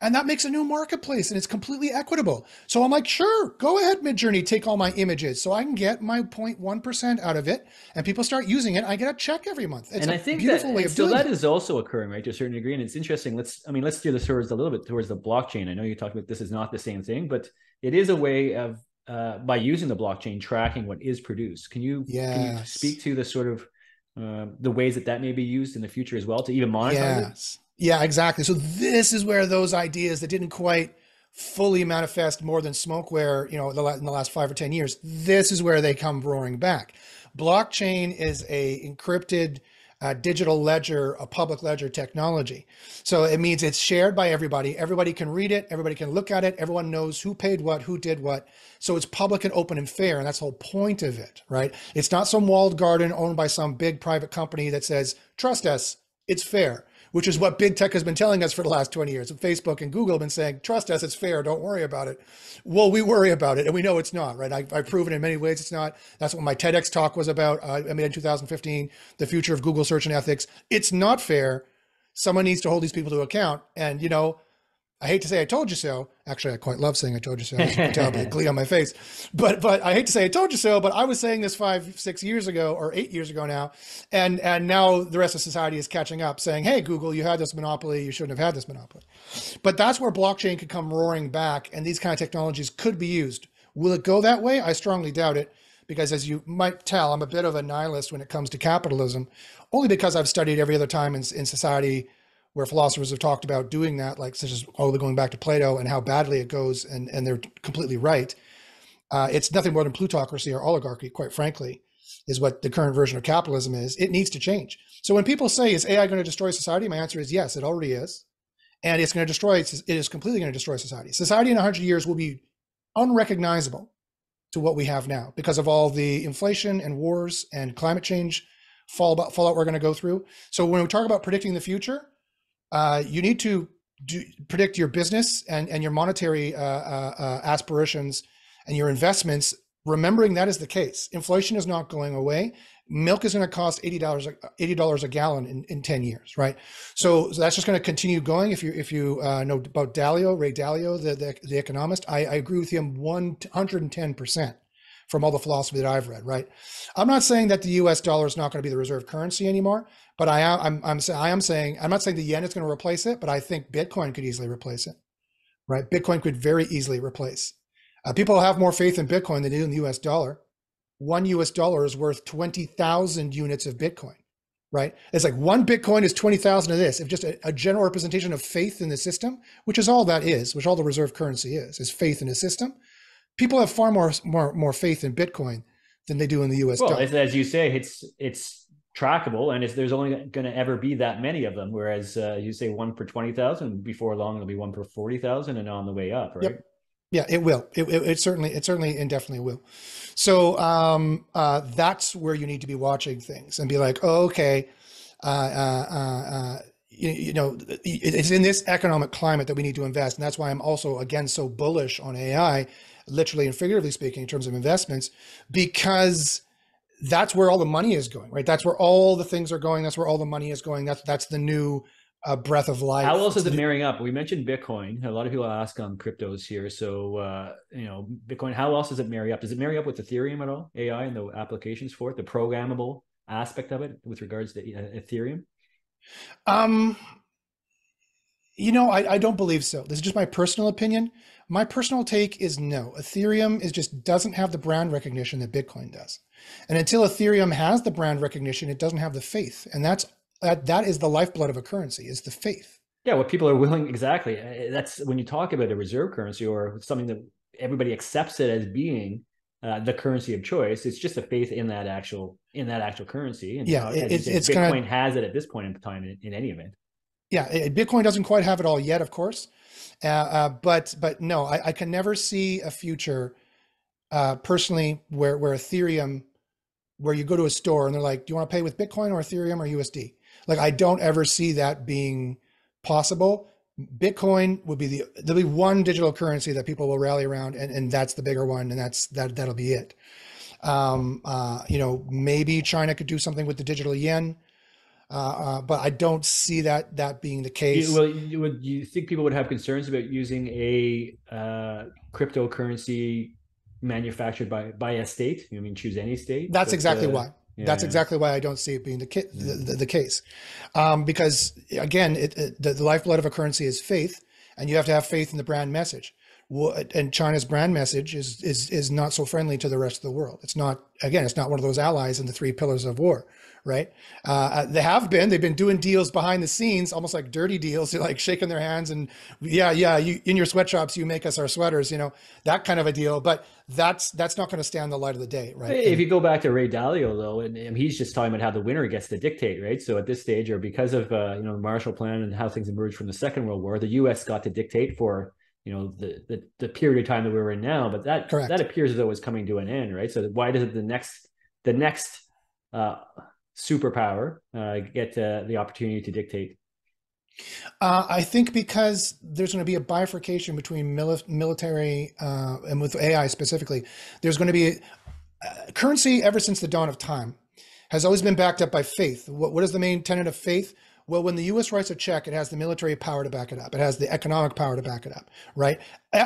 and that makes a new marketplace and it's completely equitable. So I'm like, sure, go ahead, Midjourney, take all my images so I can get my 0.1% out of it and people start using it. I get a check every month. It's and I think beautiful that, way of so that it. is also occurring, right, to a certain degree. And it's interesting. Let's, I mean, let's steer this towards a little bit towards the blockchain. I know you talked about this is not the same thing, but it is a way of uh, by using the blockchain tracking what is produced. Can you yes. can you speak to the sort of uh, the ways that that may be used in the future as well to even monetize yes. it? Yeah, exactly. So this is where those ideas that didn't quite fully manifest more than smokeware, you know, the last in the last five or ten years, this is where they come roaring back. Blockchain is a encrypted uh, digital ledger, a public ledger technology. So it means it's shared by everybody. Everybody can read it. Everybody can look at it. Everyone knows who paid what, who did what. So it's public and open and fair. And that's the whole point of it, right? It's not some walled garden owned by some big private company that says, trust us, it's fair which is what big tech has been telling us for the last 20 years. Facebook and Google have been saying, trust us, it's fair, don't worry about it. Well, we worry about it, and we know it's not, right? I, have proven in many ways it's not. That's what my TEDx talk was about. Uh, I made in 2015, the future of Google search and ethics. It's not fair. Someone needs to hold these people to account. And, you know, I hate to say I told you so. Actually, I quite love saying I told you so. As you can tell by the glee on my face. But but I hate to say I told you so. But I was saying this five, six years ago or eight years ago now, and and now the rest of society is catching up, saying, "Hey, Google, you had this monopoly. You shouldn't have had this monopoly." But that's where blockchain could come roaring back, and these kind of technologies could be used. Will it go that way? I strongly doubt it, because as you might tell, I'm a bit of a nihilist when it comes to capitalism, only because I've studied every other time in, in society where philosophers have talked about doing that, like such as all the going back to Plato and how badly it goes, and and they're completely right. Uh, it's nothing more than plutocracy or oligarchy, quite frankly, is what the current version of capitalism is. It needs to change. So when people say, "Is AI going to destroy society?" My answer is yes, it already is, and it's going to destroy. It is completely going to destroy society. Society in hundred years will be unrecognizable to what we have now because of all the inflation and wars and climate change fallout, fallout we're going to go through. So when we talk about predicting the future, uh, you need to do, predict your business and, and your monetary uh, uh, uh, aspirations and your investments, remembering that is the case. Inflation is not going away. Milk is going to cost eighty dollars eighty dollars a gallon in, in ten years, right? So, so that's just going to continue going. If you if you uh, know about Dalio, Ray Dalio, the the, the economist, I, I agree with him one hundred and ten percent from all the philosophy that I've read, right? I'm not saying that the US dollar is not going to be the reserve currency anymore, but I am I'm, I'm I am saying I'm not saying the yen is going to replace it, but I think Bitcoin could easily replace it. Right? Bitcoin could very easily replace. Uh, people have more faith in Bitcoin than they do in the US dollar. One US dollar is worth 20,000 units of Bitcoin right? It's like one Bitcoin is 20,000 of this. If just a, a, general representation of faith in the system, which is all that is, which all the reserve currency is, is faith in the system people have far more more more faith in Bitcoin than they do in the U.S. Well, as you say, it's it's trackable, and if there's only going to ever be that many of them. Whereas uh, you say one per twenty thousand, before long it'll be one per forty thousand, and on the way up, right? Yep. Yeah, it will. It, it, it, certainly, it certainly, and definitely will. So um, uh, that's where you need to be watching things and be like, oh, okay, uh, uh, uh, uh you, you, know, it's in this economic climate that we need to invest, and that's why I'm also again so bullish on AI literally and figuratively speaking, in terms of investments, because that's where all the money is going, right? That's where all the things are going. That's where all the money is going. That's that's the new uh, breath of life. How else is it marrying up? We mentioned Bitcoin. A lot of people ask on cryptos here. So uh, you know, Bitcoin. How else does it marry up? Does it marry up with Ethereum at all? AI and the applications for it, the programmable aspect of it with regards to uh, Ethereum. Um, you know, I, I don't believe so. This is just my personal opinion. My personal take is no. Ethereum is just doesn't have the brand recognition that Bitcoin does. And until Ethereum has the brand recognition, it doesn't have the faith. And that's that that is the lifeblood of a currency, is the faith. Yeah, what people are willing exactly. Uh, that's when you talk about a reserve currency or something that everybody accepts it as being. uh, the currency of choice. It's just a faith in that actual in that actual currency. And yeah, it, it's, it's Bitcoin gonna, has it at this point in time in, in any event. Yeah, Bitcoin doesn't quite have it all yet, of course, uh, uh, but but no, I, I, can never see a future uh, personally where where Ethereum, where you go to a store and they're like, "Do you want to pay with Bitcoin or Ethereum or USD?" Like I don't ever see that being possible. Bitcoin would be the there'll be one digital currency that people will rally around, and, and that's the bigger one, and that's that that'll be it. Um, uh, you know, maybe China could do something with the digital yen, uh, uh, but I don't see that that being the case. You, well, you, would you think people would have concerns about using a uh, cryptocurrency manufactured by by a state? You mean choose any state? That's but, exactly uh, why. Yeah, That's exactly why I don't see it being the, ki- the, the, the, case. Um, because again, it, it, the, the, lifeblood of a currency is faith, and you have to have faith in the brand message. And China's brand message is is is not so friendly to the rest of the world. It's not again, it's not one of those allies in the three pillars of war right? Uh, uh, they have been. They've been doing deals behind the scenes, almost like dirty deals. They're like shaking their hands and yeah, yeah. You in your sweatshops, you make us our sweaters. You know that kind of a deal. But that's that's not going to stand the light of the day, right? If and, you go back to Ray Dalio though, and, and, he's just talking about how the winner gets to dictate, right? So at this stage, or because of uh, you know the Marshall Plan and how things emerged from the Second World War, the U.S. got to dictate for you know the, the the, period of time that we are in now but that Correct. that appears as though it's coming to an end right so why doesn't the next the next uh, superpower uh, get uh, the opportunity to dictate? Uh, I think because there's going to be a bifurcation between mili- military uh, and with AI specifically, there's going to be a, uh, currency ever since the dawn of time has always been backed up by faith. What, what is the main tenet of faith? Well, when the U.S. writes a check, it has the military power to back it up. It has the economic power to back it up, right?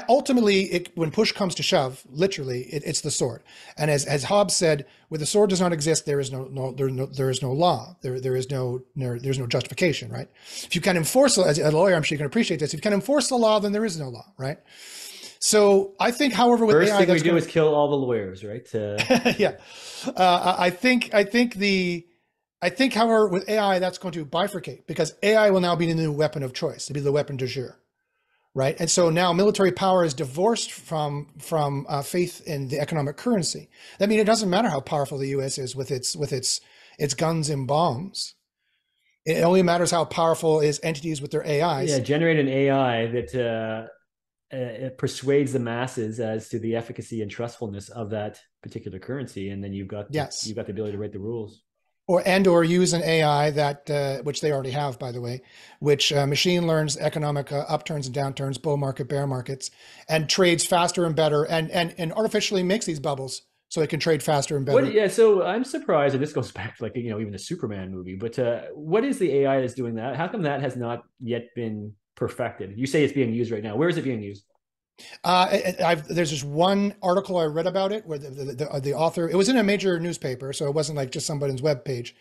Ultimately, it, when push comes to shove, literally, it, it's the sword. And as, as Hobbes said, where the sword does not exist, there is no, no, there, no there is no law. There, there is no there, there's no justification, right? If you can enforce, as a lawyer, I'm sure you can appreciate this. If you can enforce the law, then there is no law, right? So I think, however, with first AI, thing we do gonna, is kill all the lawyers, right? Uh... yeah, uh, I think I think the I think, however, with AI, that's going to bifurcate because AI will now be the new weapon of choice, to be the weapon du jour, right? And so now military power is divorced from from uh, faith in the economic currency. I mean, it doesn't matter how powerful the U.S. is with its with its its guns and bombs. It only matters how powerful is entities with their AIs. Yeah, generate an AI that uh, uh, persuades the masses as to the efficacy and trustfulness of that particular currency, and then you've got yes, you've got the ability to write the rules or and or use an AI that uh, which they already have, by the way, which uh, machine learns economic uh, upturns and downturns, bull market, bear markets, and trades faster and better, and and and artificially makes these bubbles so it can trade faster and better. What, yeah, so I'm surprised, and this goes back to like you know even the Superman movie. But uh, what is the AI that's doing that? How come that has not yet been perfected? You say it's being used right now. Where is it being used? Uh, I've, there's just one article I read about it where the, the, the, the, author, it was in a major newspaper, so it wasn't like just somebody's web page.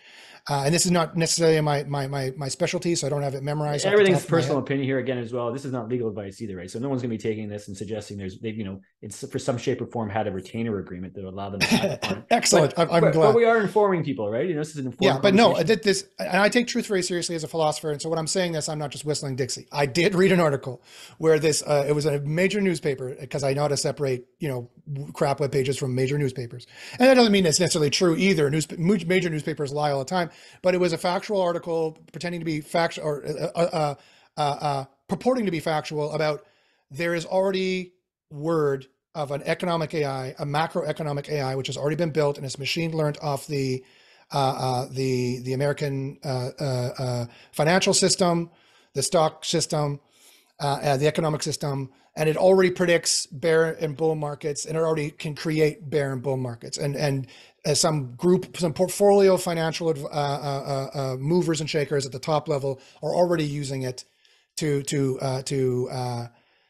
Uh, and this is not necessarily my, my my my specialty, so I don't have it memorized. Everything's personal opinion here again as well. This is not legal advice either, right? So no one's going to be taking this and suggesting there's they you know it's for some shape or form had a retainer agreement that would allow them. to Excellent, but, I'm, but, glad. But we are informing people, right? You know, this is an. Yeah, but no, this and I take truth very seriously as a philosopher, and so when I'm saying this, I'm not just whistling Dixie. I did read an article where this uh, it was a major newspaper because I know how to separate you know crap web pages from major newspapers, and that doesn't mean it's necessarily true either. News, major newspapers lie all the time, but it was a factual article pretending to be factual or uh uh, uh, uh, uh, purporting to be factual about there is already word of an economic AI, a macroeconomic AI, which has already been built and it's machine learned off the uh, the the American financial system, the stock system, the economic system, and it already predicts bear and bull markets, and it already can create bear and bull markets, and and some group, some portfolio financial uh, uh, uh, uh, movers and shakers at the top level are already using it to to uh, to uh,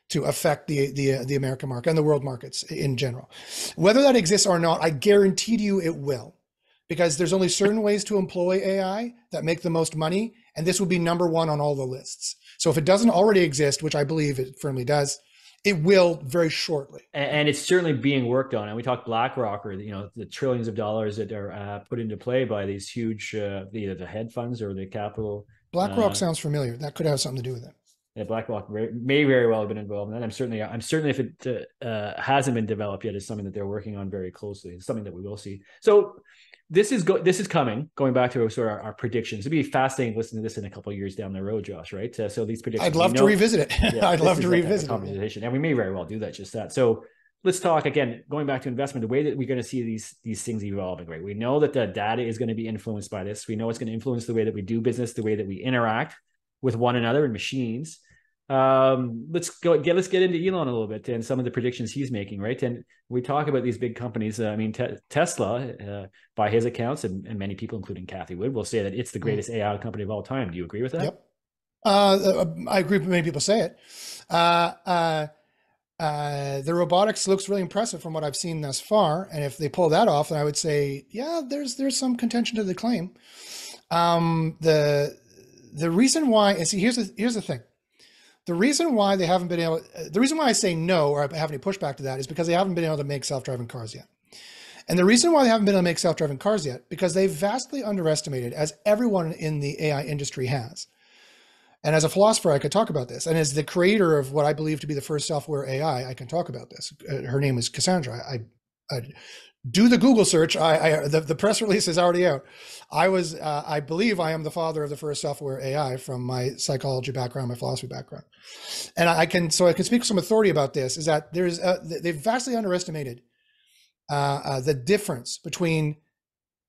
to affect the the the American market and the world markets in general. Whether that exists or not, I guarantee to you it will, because there's only certain ways to employ AI that make the most money, and this would be number one on all the lists. So if it doesn't already exist, which I believe it firmly does, it will very shortly. And it's certainly being worked on. And we talked BlackRock or, you know, the trillions of dollars that are uh, put into play by these huge, uh, either the hedge funds or the capital. BlackRock uh, sounds familiar. That could have something to do with it. Yeah, BlackRock may very well have been involved in that. I'm certainly, I'm certainly, if it uh, hasn't been developed yet, is something that they're working on very closely. It's something that we will see. So this is go, this is coming. Going back to sort of our, our predictions, it'd be fascinating listening to this in a couple years down the road, Josh. Right? Uh, so these predictions, I'd love to revisit it. Yeah, I'd love to revisit it, and we may very well do that. Just that. So let's talk again. Going back to investment, the way that we're going to see these these things evolving. Right? We know that the data is going to be influenced by this. We know it's going to influence the way that we do business, the way that we interact with one another and machines um, let's go get let's get into Elon a little bit and some of the predictions he's making, right? And we talk about these big companies. Uh, I mean, te- Tesla, uh, by his accounts, and, and, many people, including Cathie Wood, will say that it's the mm. greatest AI company of all time. Do you agree with that? Yep. Uh, uh I agree. with Many people say it. Uh, uh, the robotics looks really impressive from what I've seen thus far, and if they pull that off, then I would say, yeah, there's there's some contention to the claim. Um, the the reason why, and see, here's the here's the thing the reason why they haven't been able, the reason why I say no or I have any pushback to that is because they haven't been able to make self-driving cars yet. And the reason why they haven't been able to make self-driving cars yet, because they've vastly underestimated, as everyone in the AI industry has. And as a philosopher, I could talk about this. And as the creator of what I believe to be the first software AI, I can talk about this. Uh, her name is Cassandra. I, I do the Google search. I, I the, the press release is already out. I was, uh, I believe I am the father of the first software AI from my psychology background, my philosophy background. And I can, so I can speak with some authority about this is that there's, uh, they've vastly underestimated uh, uh, the difference between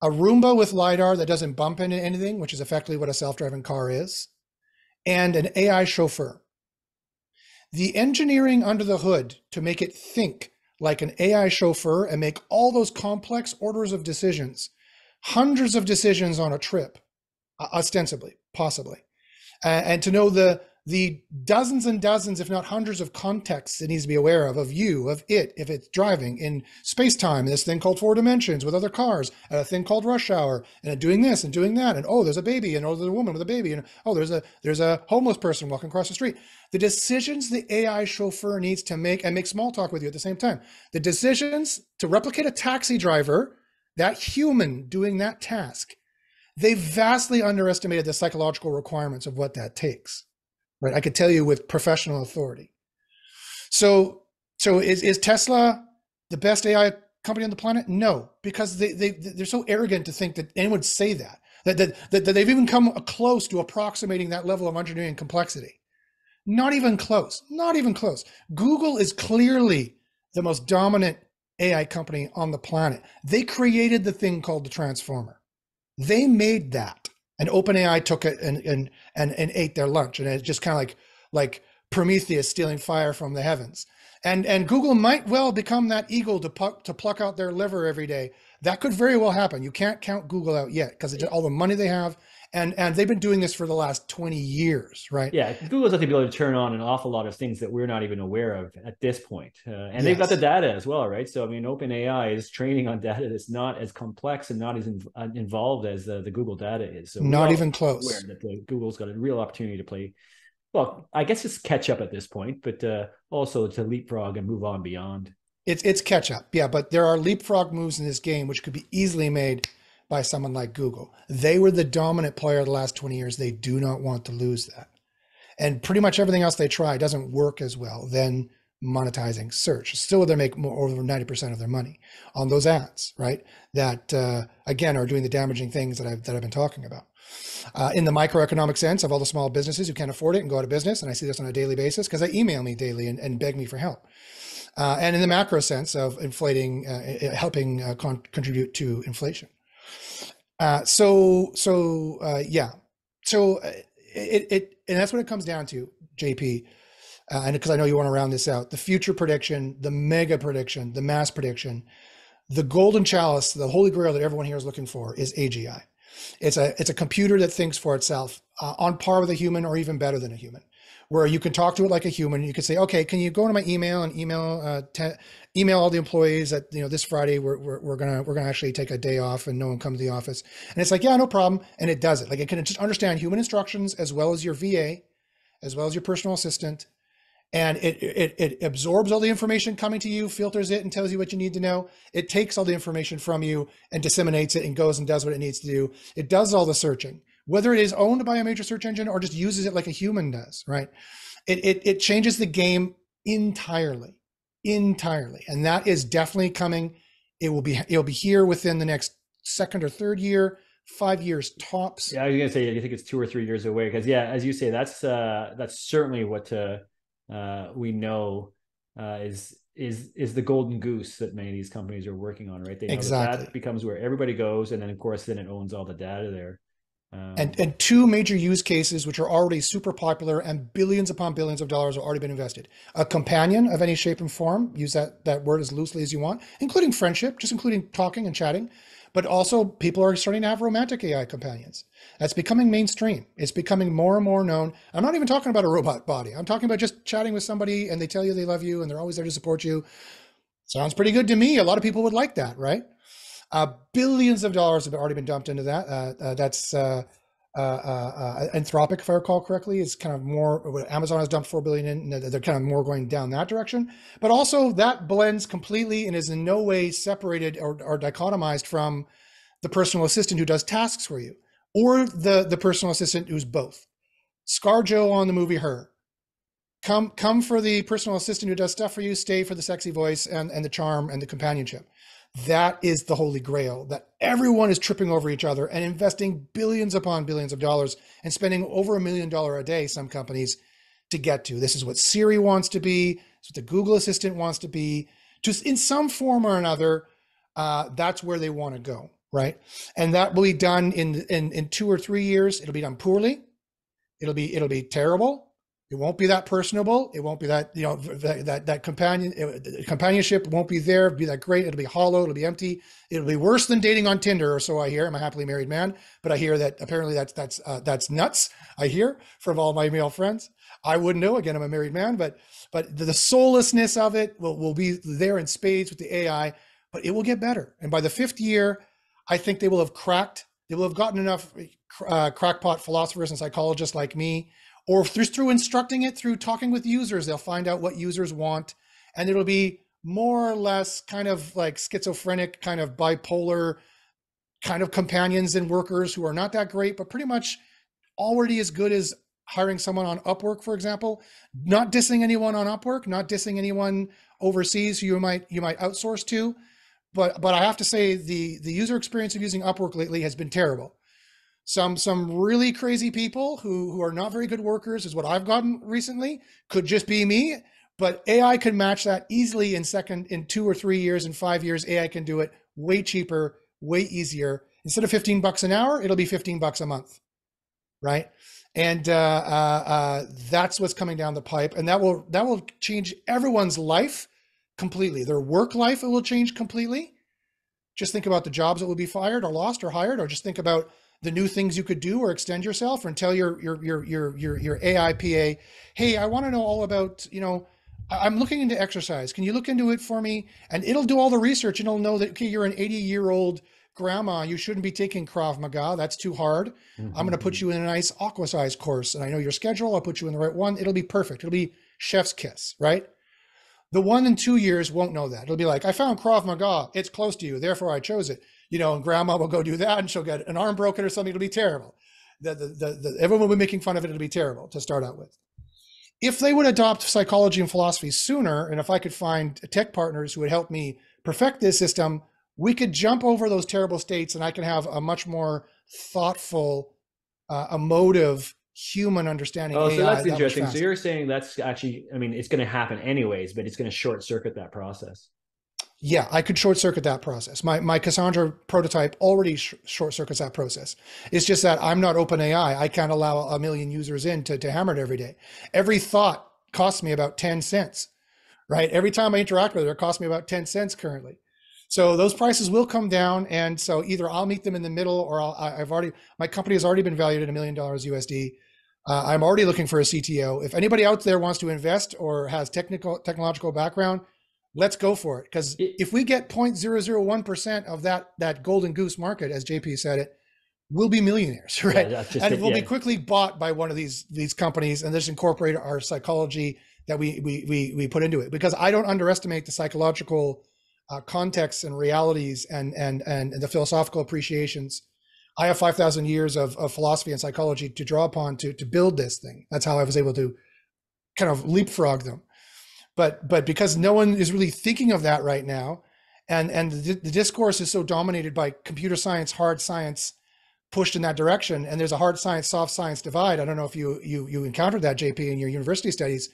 a Roomba with LiDAR that doesn't bump into anything, which is effectively what a self-driving car is, and an AI chauffeur. The engineering under the hood to make it think like an AI chauffeur and make all those complex orders of decisions, hundreds of decisions on a trip, ostensibly, possibly, and to know the the dozens and dozens, if not hundreds of contexts it needs to be aware of, of you, of it, if it's driving in space time, this thing called four dimensions with other cars, and a thing called rush hour, and doing this and doing that, and oh, there's a baby, and oh, there's a woman with a baby, and oh, there's a there's a homeless person walking across the street. The decisions the AI chauffeur needs to make and make small talk with you at the same time. The decisions to replicate a taxi driver, that human doing that task, they vastly underestimated the psychological requirements of what that takes right? I could tell you with professional authority. So, so is, is Tesla the best AI company on the planet? No, because they, they, they're so arrogant to think that anyone would say that, that, that, that, they've even come close to approximating that level of engineering complexity. Not even close, not even close. Google is clearly the most dominant AI company on the planet. They created the thing called the transformer. They made that and OpenAI took it and and and, and ate their lunch, and it's just kind of like like Prometheus stealing fire from the heavens. And and Google might well become that eagle to pluck to pluck out their liver every day. That could very well happen. You can't count Google out yet because all the money they have and and they've been doing this for the last 20 years right? Yeah google's got the ability to turn on an awful lot of things that we're not even aware of at this point. Uh, and yes. they've got the data as well right? So i mean openai is training on data that's not as complex and not as in, uh, involved as uh, the google data is. So not even close. that the, google's got a real opportunity to play well i guess it's catch up at this point but uh, also to leapfrog and move on beyond. It's it's catch up. Yeah but there are leapfrog moves in this game which could be easily made by someone like Google. They were the dominant player the last 20 years. They do not want to lose that. And pretty much everything else they try doesn't work as well than monetizing search. Still, they make more over 90% of their money on those ads, right? That uh, again are doing the damaging things that I've that I've been talking about. Uh, in the microeconomic sense of all the small businesses who can't afford it and go out of business, and I see this on a daily basis because they email me daily and, and beg me for help. Uh, and in the macro sense of inflating, uh, helping uh, con- contribute to inflation. Uh, so so uh, yeah, so uh, it it and that's what it comes down to, JP. Uh, and because I know you want to round this out, the future prediction, the mega prediction, the mass prediction, the golden chalice, the holy grail that everyone here is looking for is AGI. It's a it's a computer that thinks for itself, uh, on par with a human or even better than a human where you can talk to it like a human. You can say, okay, can you go into my email and email uh, te- email all the employees that you know this Friday we're, we're, we're gonna we're gonna actually take a day off and no one come to the office. And it's like, yeah, no problem. And it does it. Like it can just understand human instructions as well as your VA, as well as your personal assistant. And it, it, it absorbs all the information coming to you, filters it, and tells you what you need to know. It takes all the information from you and disseminates it and goes and does what it needs to do. It does all the searching whether it is owned by a major search engine or just uses it like a human does, right? It, it, it changes the game entirely, entirely. And that is definitely coming. It will be, it'll be here within the next second or third year, five years tops. Yeah, I was gonna say, I think it's two or three years away. Cause yeah, as you say, that's, uh, that's certainly what, uh, uh, we know, uh, is, is is the golden goose that many of these companies are working on, right? They know exactly. that, that becomes where everybody goes, and then of course, then it owns all the data there. Um, and and two major use cases which are already super popular and billions upon billions of dollars have already been invested. A companion of any shape and form, use that that word as loosely as you want, including friendship, just including talking and chatting. But also people are starting to have romantic AI companions. That's becoming mainstream. It's becoming more and more known. I'm not even talking about a robot body. I'm talking about just chatting with somebody and they tell you they love you and they're always there to support you. Sounds pretty good to me. A lot of people would like that, right? Uh, billions of dollars have already been dumped into that. Uh, uh, that's Anthropic, if I recall correctly, is kind of more. Amazon has dumped four billion in. They're kind of more going down that direction. But also that blends completely and is in no way separated or, or dichotomized from the personal assistant who does tasks for you, or the the personal assistant who's both. ScarJo on the movie Her. Come come for the personal assistant who does stuff for you. Stay for the sexy voice and and the charm and the companionship. That is the holy grail that everyone is tripping over each other and investing billions upon billions of dollars and spending over a million dollar a day, some companies, to get to. This is what Siri wants to be. It's what the Google Assistant wants to be. Just in some form or another, uh, that's where they want to go, right? And that will be done in, in in two or three years. It'll be done poorly. It'll be it'll be terrible. It won't be that personable. It won't be that you know that that, that companion it, companionship won't be there. It'll be that great. It'll be hollow. It'll be empty. It'll be worse than dating on Tinder, or so I hear. I'm a happily married man, but I hear that apparently that's that's uh, that's nuts. I hear from all my male friends. I wouldn't know. Again, I'm a married man, but but the, the soullessness of it will will be there in spades with the AI. But it will get better, and by the fifth year, I think they will have cracked. They will have gotten enough uh, crackpot philosophers and psychologists like me or through, through instructing it through talking with users they'll find out what users want and it'll be more or less kind of like schizophrenic kind of bipolar kind of companions and workers who are not that great but pretty much already as good as hiring someone on upwork for example. Not dissing anyone on upwork not dissing anyone overseas who you might you might outsource to but but i have to say the the user experience of using upwork lately has been terrible some some really crazy people who who are not very good workers is what I've gotten recently. Could just be me, but AI can match that easily in second in two or three years in five years. AI can do it way cheaper, way easier. Instead of 15 bucks an hour, it'll be 15 bucks a month, right? And uh, uh, uh, that's what's coming down the pipe, and that will that will change everyone's life completely. Their work life it will change completely. Just think about the jobs that will be fired or lost or hired, or just think about the new things you could do or extend yourself and tell your your your your your, your AI PA, hey, I want to know all about, you know, I'm looking into exercise. Can you look into it for me? And it'll do all the research and it'll know that okay, you're an 80 year old grandma. You shouldn't be taking Krav Maga. That's too hard. Mm-hmm. I'm going to put you in a nice aquasize course, and I know your schedule. I'll put you in the right one. It'll be perfect. It'll be chef's kiss, right? The one in two years won't know that. It'll be like, I found Krav Maga. It's close to you, therefore I chose it you know, and grandma will go do that and she'll get an arm broken or something. It'll be terrible. The, the, the, the, everyone will be making fun of it. It'll be terrible to start out with. If they would adopt psychology and philosophy sooner, and if I could find tech partners who would help me perfect this system, we could jump over those terrible states and I can have a much more thoughtful, uh, emotive, human understanding. Oh, so that's interesting. So you're saying that's actually, I mean, it's going to happen anyways, but it's going to short circuit that process yeah, I could short circuit that process. My my Cassandra prototype already sh- short circuits that process. It's just that I'm not OpenAI. I can't allow a million users in to, to hammer it every day. Every thought costs me about 10 cents, right? Every time I interact with it, it costs me about 10 cents currently. So those prices will come down. And so either I'll meet them in the middle or I'll, I've already, my company has already been valued at a million dollars USD. Uh, I'm already looking for a CTO. If anybody out there wants to invest or has technical technological background, let's go for it. Because if we get 0.001% of that that golden goose market, as JP said it, we'll be millionaires, right? Yeah, and it, we'll yeah. be quickly bought by one of these these companies and just incorporate our psychology that we we we, we put into it. Because I don't underestimate the psychological uh, contexts and realities and and and the philosophical appreciations I have 5,000 years of, of philosophy and psychology to draw upon to, to build this thing. That's how I was able to kind of leapfrog them. But, but because no one is really thinking of that right now, and, and the, the discourse is so dominated by computer science, hard science, pushed in that direction, and there's a hard science, soft science divide. I don't know if you you you encountered that, JP, in your university studies.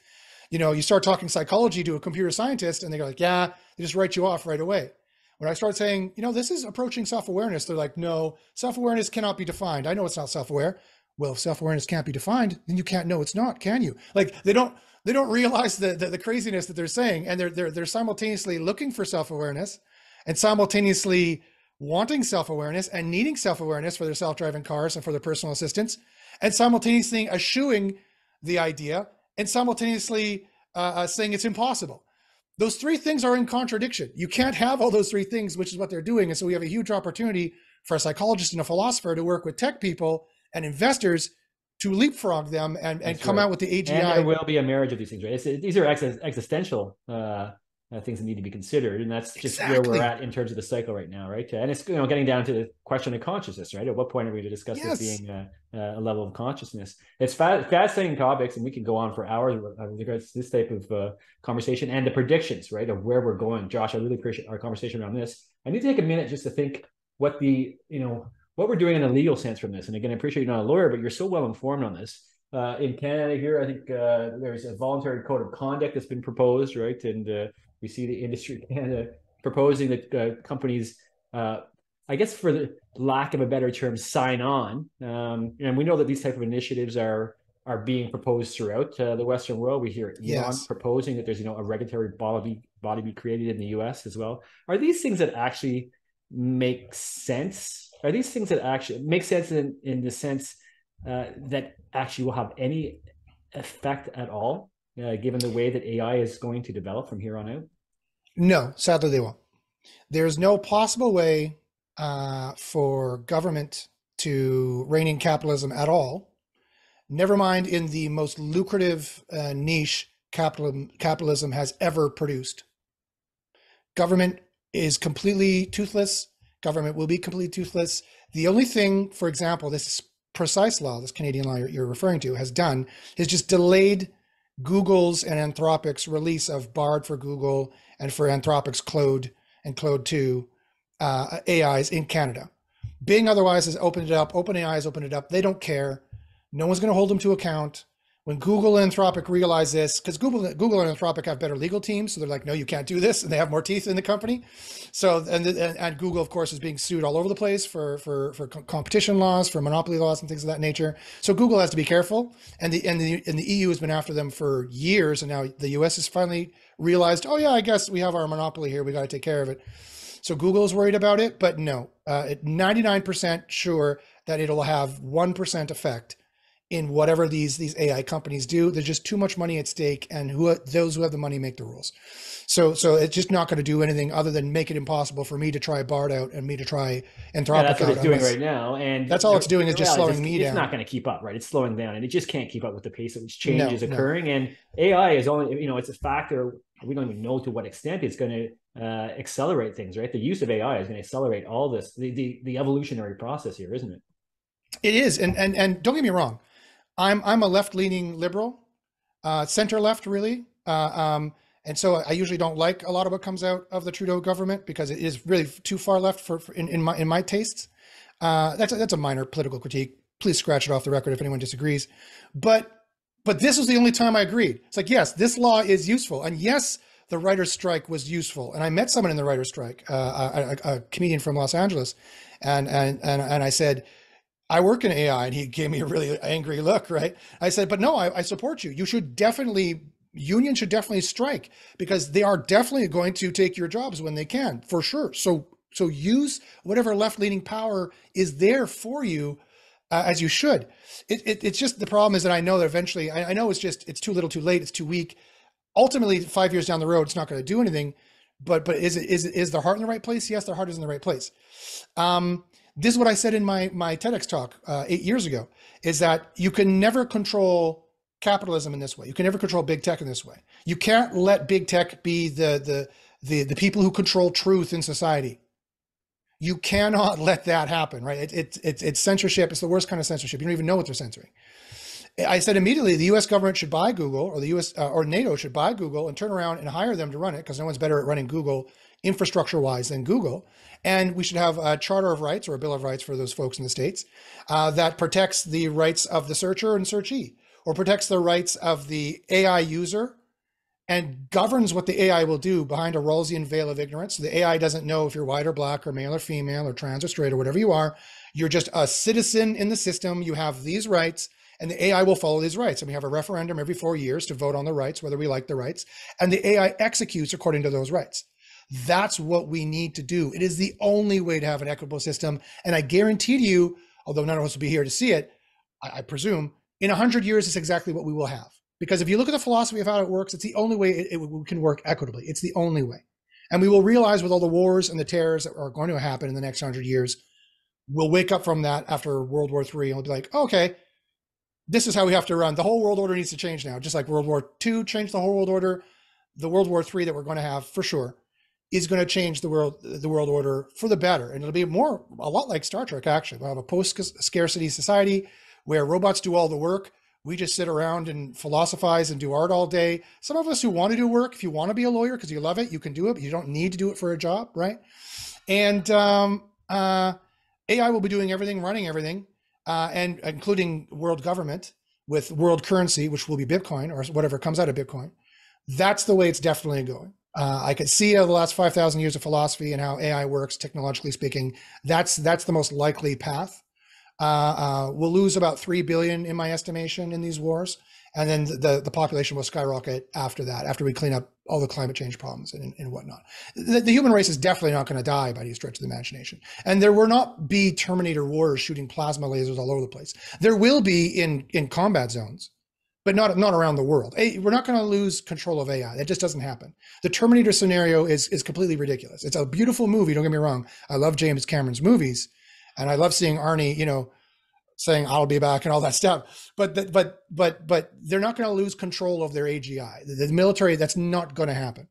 You know, you start talking psychology to a computer scientist, and they're like, "Yeah," they just write you off right away. When I start saying, you know, this is approaching self awareness, they're like, no, self awareness cannot be defined. I know it's not self aware. Well, if self awareness can't be defined, then you can't know it's not, can you? Like they don't they don't realize the, the, the craziness that they're saying, and they're they're they're simultaneously looking for self awareness, and simultaneously wanting self awareness and needing self awareness for their self driving cars and for their personal assistants, and simultaneously eschewing the idea and simultaneously uh, uh, saying it's impossible those three things are in contradiction. You can't have all those three things, which is what they're doing. And so we have a huge opportunity for a psychologist and a philosopher to work with tech people and investors to leapfrog them and, and come right. out with the AGI. And there will be a marriage of these things, right? It's, these are existential uh, uh, things that need to be considered, and that's just exactly. where we're at in terms of the cycle right now, right? And it's you know getting down to the question of consciousness, right? At what point are we to discuss yes. this being a, a, level of consciousness? It's fa- fascinating topics, and we can go on for hours with regards to this type of uh, conversation and the predictions, right, of where we're going. Josh, I really appreciate our conversation around this. I need to take a minute just to think what the you know what we're doing in a legal sense from this. And again, I appreciate you're not a lawyer, but you're so well informed on this. Uh, in Canada here, I think uh, there's a voluntary code of conduct that's been proposed, right? And uh, we see the industry Canada proposing that uh, companies, uh, I guess, for the lack of a better term, sign on. Um, and we know that these type of initiatives are are being proposed throughout uh, the Western world. We hear Elon yes. proposing that there's you know a regulatory body body be created in the U.S. as well. Are these things that actually make sense? Are these things that actually make sense in in the sense uh, that actually will have any effect at all uh, given the way that AI is going to develop from here on out? No, sadly, they won't. There's no possible way uh, for government to rein in capitalism at all. Never mind in the most lucrative uh, niche capitalism, capitalism has ever produced. Government is completely toothless. Government will be completely toothless. The only thing, for example, this precise law, this Canadian law you're, you're referring to, has done is just delayed Google's and Anthropic's release of Bard for Google and for Anthropic's Claude and Claude 2 uh, AIs in Canada. Bing otherwise has opened it up. OpenAI has opened it up. They don't care. No one's going to hold them to account when Google and Anthropic realize this, because Google, Google and Anthropic have better legal teams, so they're like, no, you can't do this, and they have more teeth in the company. So, and and, and Google, of course, is being sued all over the place for for for competition laws, for monopoly laws, and things of that nature. So Google has to be careful, and the and the and the EU has been after them for years, and now the US has finally realized, oh yeah, I guess we have our monopoly here, we got to take care of it. So Google is worried about it, but no, uh, 99% sure that it'll have 1% effect in whatever these these AI companies do. There's just too much money at stake, and who those who have the money make the rules. So so it's just not going to do anything other than make it impossible for me to try Bard out and me to try Anthropic yeah, that's what it's doing right now, and that's all it's doing is just slowing me it's down. It's not going to keep up, right? It's slowing down, and it just can't keep up with the pace at which change no, is occurring. No. And AI is only you know it's a factor. We don't even know to what extent it's going to uh, accelerate things, right? The use of AI is going to accelerate all this, the, the the evolutionary process here, isn't it? It is, and and and don't get me wrong I'm I'm a left leaning liberal, uh, center left really, uh, um, and so I usually don't like a lot of what comes out of the Trudeau government because it is really too far left for, for in, in my in my tastes. Uh, that's a, that's a minor political critique. Please scratch it off the record if anyone disagrees. But but this was the only time I agreed. It's like yes, this law is useful, and yes, the writer's strike was useful. And I met someone in the writer's strike, uh, a, a, comedian from Los Angeles, and and and and I said I work in AI. And he gave me a really angry look, right? I said, but no, I, I support you. You should definitely, union should definitely strike because they are definitely going to take your jobs when they can, for sure. So, so use whatever left leaning power is there for you uh, as you should. It, it, it's just the problem is that I know that eventually, I, I, know it's just, it's too little too late. It's too weak. Ultimately, five years down the road, it's not going to do anything. But, but is it, is is their heart in the right place? Yes, their heart is in the right place. Um, this is what I said in my my TEDx talk uh, eight years ago: is that you can never control capitalism in this way. You can never control big tech in this way. You can't let big tech be the the the the people who control truth in society. You cannot let that happen, right? It, it, it, it's censorship. It's the worst kind of censorship. You don't even know what they're censoring. I said immediately the U.S. government should buy Google, or the U.S. Uh, or NATO should buy Google and turn around and hire them to run it because no one's better at running Google infrastructure wise than Google. And we should have a charter of rights or a bill of rights for those folks in the states uh, that protects the rights of the searcher and searchee, or protects the rights of the AI user and governs what the AI will do behind a Rawlsian veil of ignorance. So the AI doesn't know if you're white or black or male or female or trans or straight or whatever you are. You're just a citizen in the system. You have these rights and the AI will follow these rights. And we have a referendum every four years to vote on the rights, whether we like the rights. And the AI executes according to those rights. That's what we need to do. It is the only way to have an equitable system. And I guarantee to you, although none of us will be here to see it, I, I presume in 100 years, it's exactly what we will have. Because if you look at the philosophy of how it works, it's the only way it, it can work equitably. It's the only way. And we will realize with all the wars and the terrors that are going to happen in the next 100 years, we'll wake up from that after World War III and we'll be like, okay, this is how we have to run. The whole world order needs to change now. Just like World War II changed the whole world order, the World War III that we're going to have for sure is going to change the world the world order for the better. And it'll be more a lot like Star Trek actually. We'll have a post scarcity society where robots do all the work. We just sit around and philosophize and do art all day. Some of us who want to do work, if you want to be a lawyer because you love it, you can do it, but you don't need to do it for a job, right? And um, uh, AI will be doing everything, running everything uh, and including world government with world currency, which will be Bitcoin or whatever comes out of Bitcoin. That's the way it's definitely going. Uh, I could see uh, the last 5,000 years of philosophy and how AI works, technologically speaking. That's that's the most likely path. Uh, uh, we'll lose about three billion, in my estimation, in these wars and then the, the population will skyrocket after that, after we clean up all the climate change problems and, and whatnot. The, the human race is definitely not going to die by any stretch of the imagination. And there will not be Terminator wars shooting plasma lasers all over the place. There will be in, in combat zones, but not, not around the world. We're not going to lose control of AI. That just doesn't happen. The Terminator scenario is, is completely ridiculous. It's a beautiful movie. Don't get me wrong. I love James Cameron's movies and I love seeing Arnie, you know, saying I'll be back and all that stuff. But the, but but but they're not going to lose control of their AGI. The, the military that's not going to happen.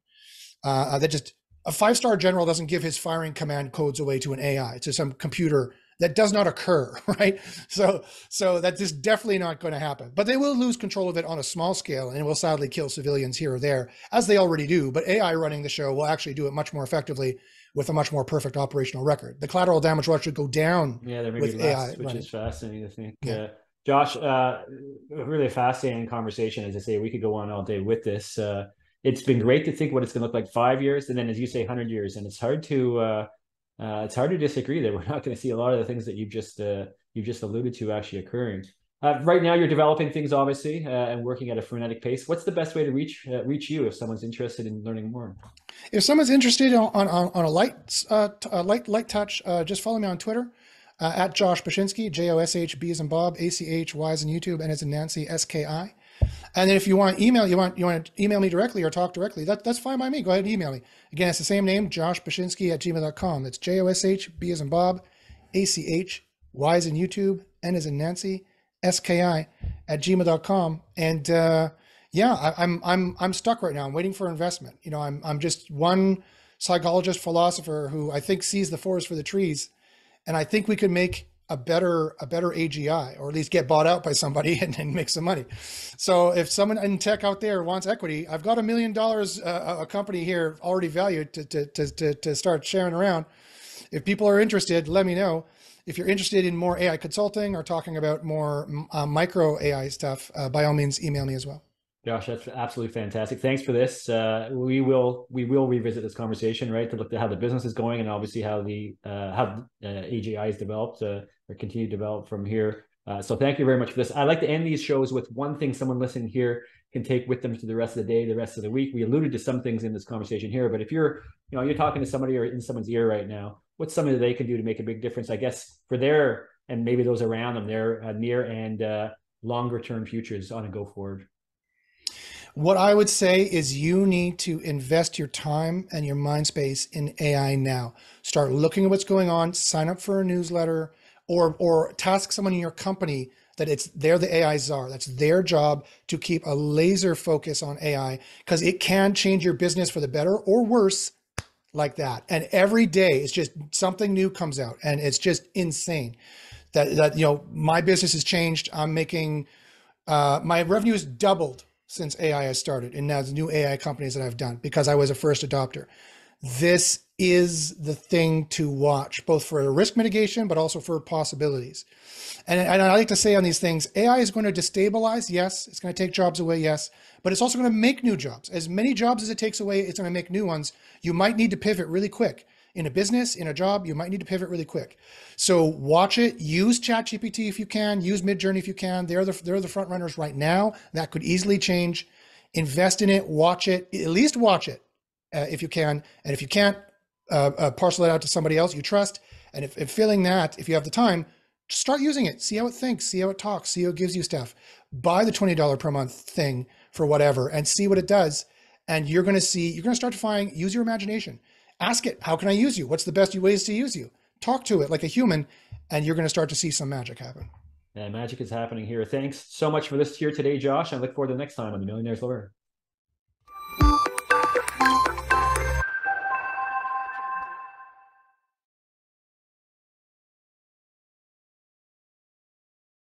Uh, uh, that just a five star general doesn't give his firing command codes away to an AI to some computer that does not occur, right? So so that is definitely not going to happen. But they will lose control of it on a small scale, and it will sadly kill civilians here or there, as they already do. But AI running the show will actually do it much more effectively with a much more perfect operational record. The collateral damage will actually go down. Yeah, there may be less, AI which running. is fascinating. I think. Yeah. Uh, Josh, uh, really fascinating conversation. As I say, we could go on all day with this. Uh, it's been great to think what it's going to look like five years, and then, as you say, hundred years. And it's hard to uh, uh, it's hard to disagree that we're not going to see a lot of the things that you've just uh, you've just alluded to actually occurring. Uh, right now, you're developing things, obviously, uh, and working at a frenetic pace. What's the best way to reach uh, reach you if someone's interested in learning more? If someone's interested on on, on a light uh, a light light touch, uh, just follow me on Twitter uh, at Josh Bachynski, J O S H B as in Bob, A C H Y as in YouTube, and as in Nancy, S K I. And then if you want email, you want you want to email me directly or talk directly, that, that's fine by me. Go ahead and email me. Again, it's the same name, Josh Bachynski at gmail.com. That's J O S H B as in Bob, A C H Y as in YouTube, N as in Nancy, ski at gmail.com. And uh, yeah, I, I'm I'm I'm stuck right now. I'm waiting for investment. You know, I'm I'm just one psychologist philosopher who I think sees the forest for the trees, and I think we could make a better a better AGI or at least get bought out by somebody and, and make some money. So if someone in tech out there wants equity, I've got a million dollars uh, a company here already valued to, to to to start sharing around. If people are interested, let me know if you're interested in more AI consulting or talking about more uh, micro AI stuff, uh, by all means, email me as well. Josh, that's absolutely fantastic. Thanks for this. Uh, we will we will revisit this conversation, right, to look at how the business is going and obviously how the uh, how uh, AGI is developed uh, or continue to develop from here. Uh, so thank you very much for this. I like to end these shows with one thing someone listening here can take with them to the rest of the day, the rest of the week. We alluded to some things in this conversation here, but if you're you know you're talking to somebody or in someone's ear right now, what's something that they can do to make a big difference, I guess, for their and maybe those around them, their uh, near and uh, longer term futures on a go forward? What I would say is you need to invest your time and your mind space in AI now. Start looking at what's going on, sign up for a newsletter, or or task someone in your company that it's they're the AI czar. That's their job to keep a laser focus on AI because it can change your business for the better or worse like that. And every day it's just something new comes out and it's just insane that, that, you know, my business has changed. I'm making, uh, my revenue has doubled since AI has started and now the new AI companies that I've done because I was a first adopter. This is the thing to watch, both for risk mitigation, but also for possibilities. And, and I like to say on these things, AI is going to destabilize. Yes. It's going to take jobs away. Yes. But it's also going to make new jobs. As many jobs as it takes away, it's going to make new ones. You might need to pivot really quick. In a business, in a job, you might need to pivot really quick. So watch it. Use ChatGPT if you can. Use Midjourney if you can. They're the they're the front runners right now. That could easily change. Invest in it. Watch it. At least watch it uh, if you can. And if you can't, uh, uh, parcel it out to somebody else you trust. And if, if failing that, if you have the time, just start using it. See how it thinks. See how it talks. See how it gives you stuff. Buy the twenty dollar per month thing for whatever and see what it does. And you're going to see, you're going to start to find, use your imagination. Ask it, how can I use you? What's the best ways to use you? Talk to it like a human, and you're going to start to see some magic happen. And magic is happening here. Thanks so much for this here today, Josh. I look forward to the next time on the Millionaire's Lawyer.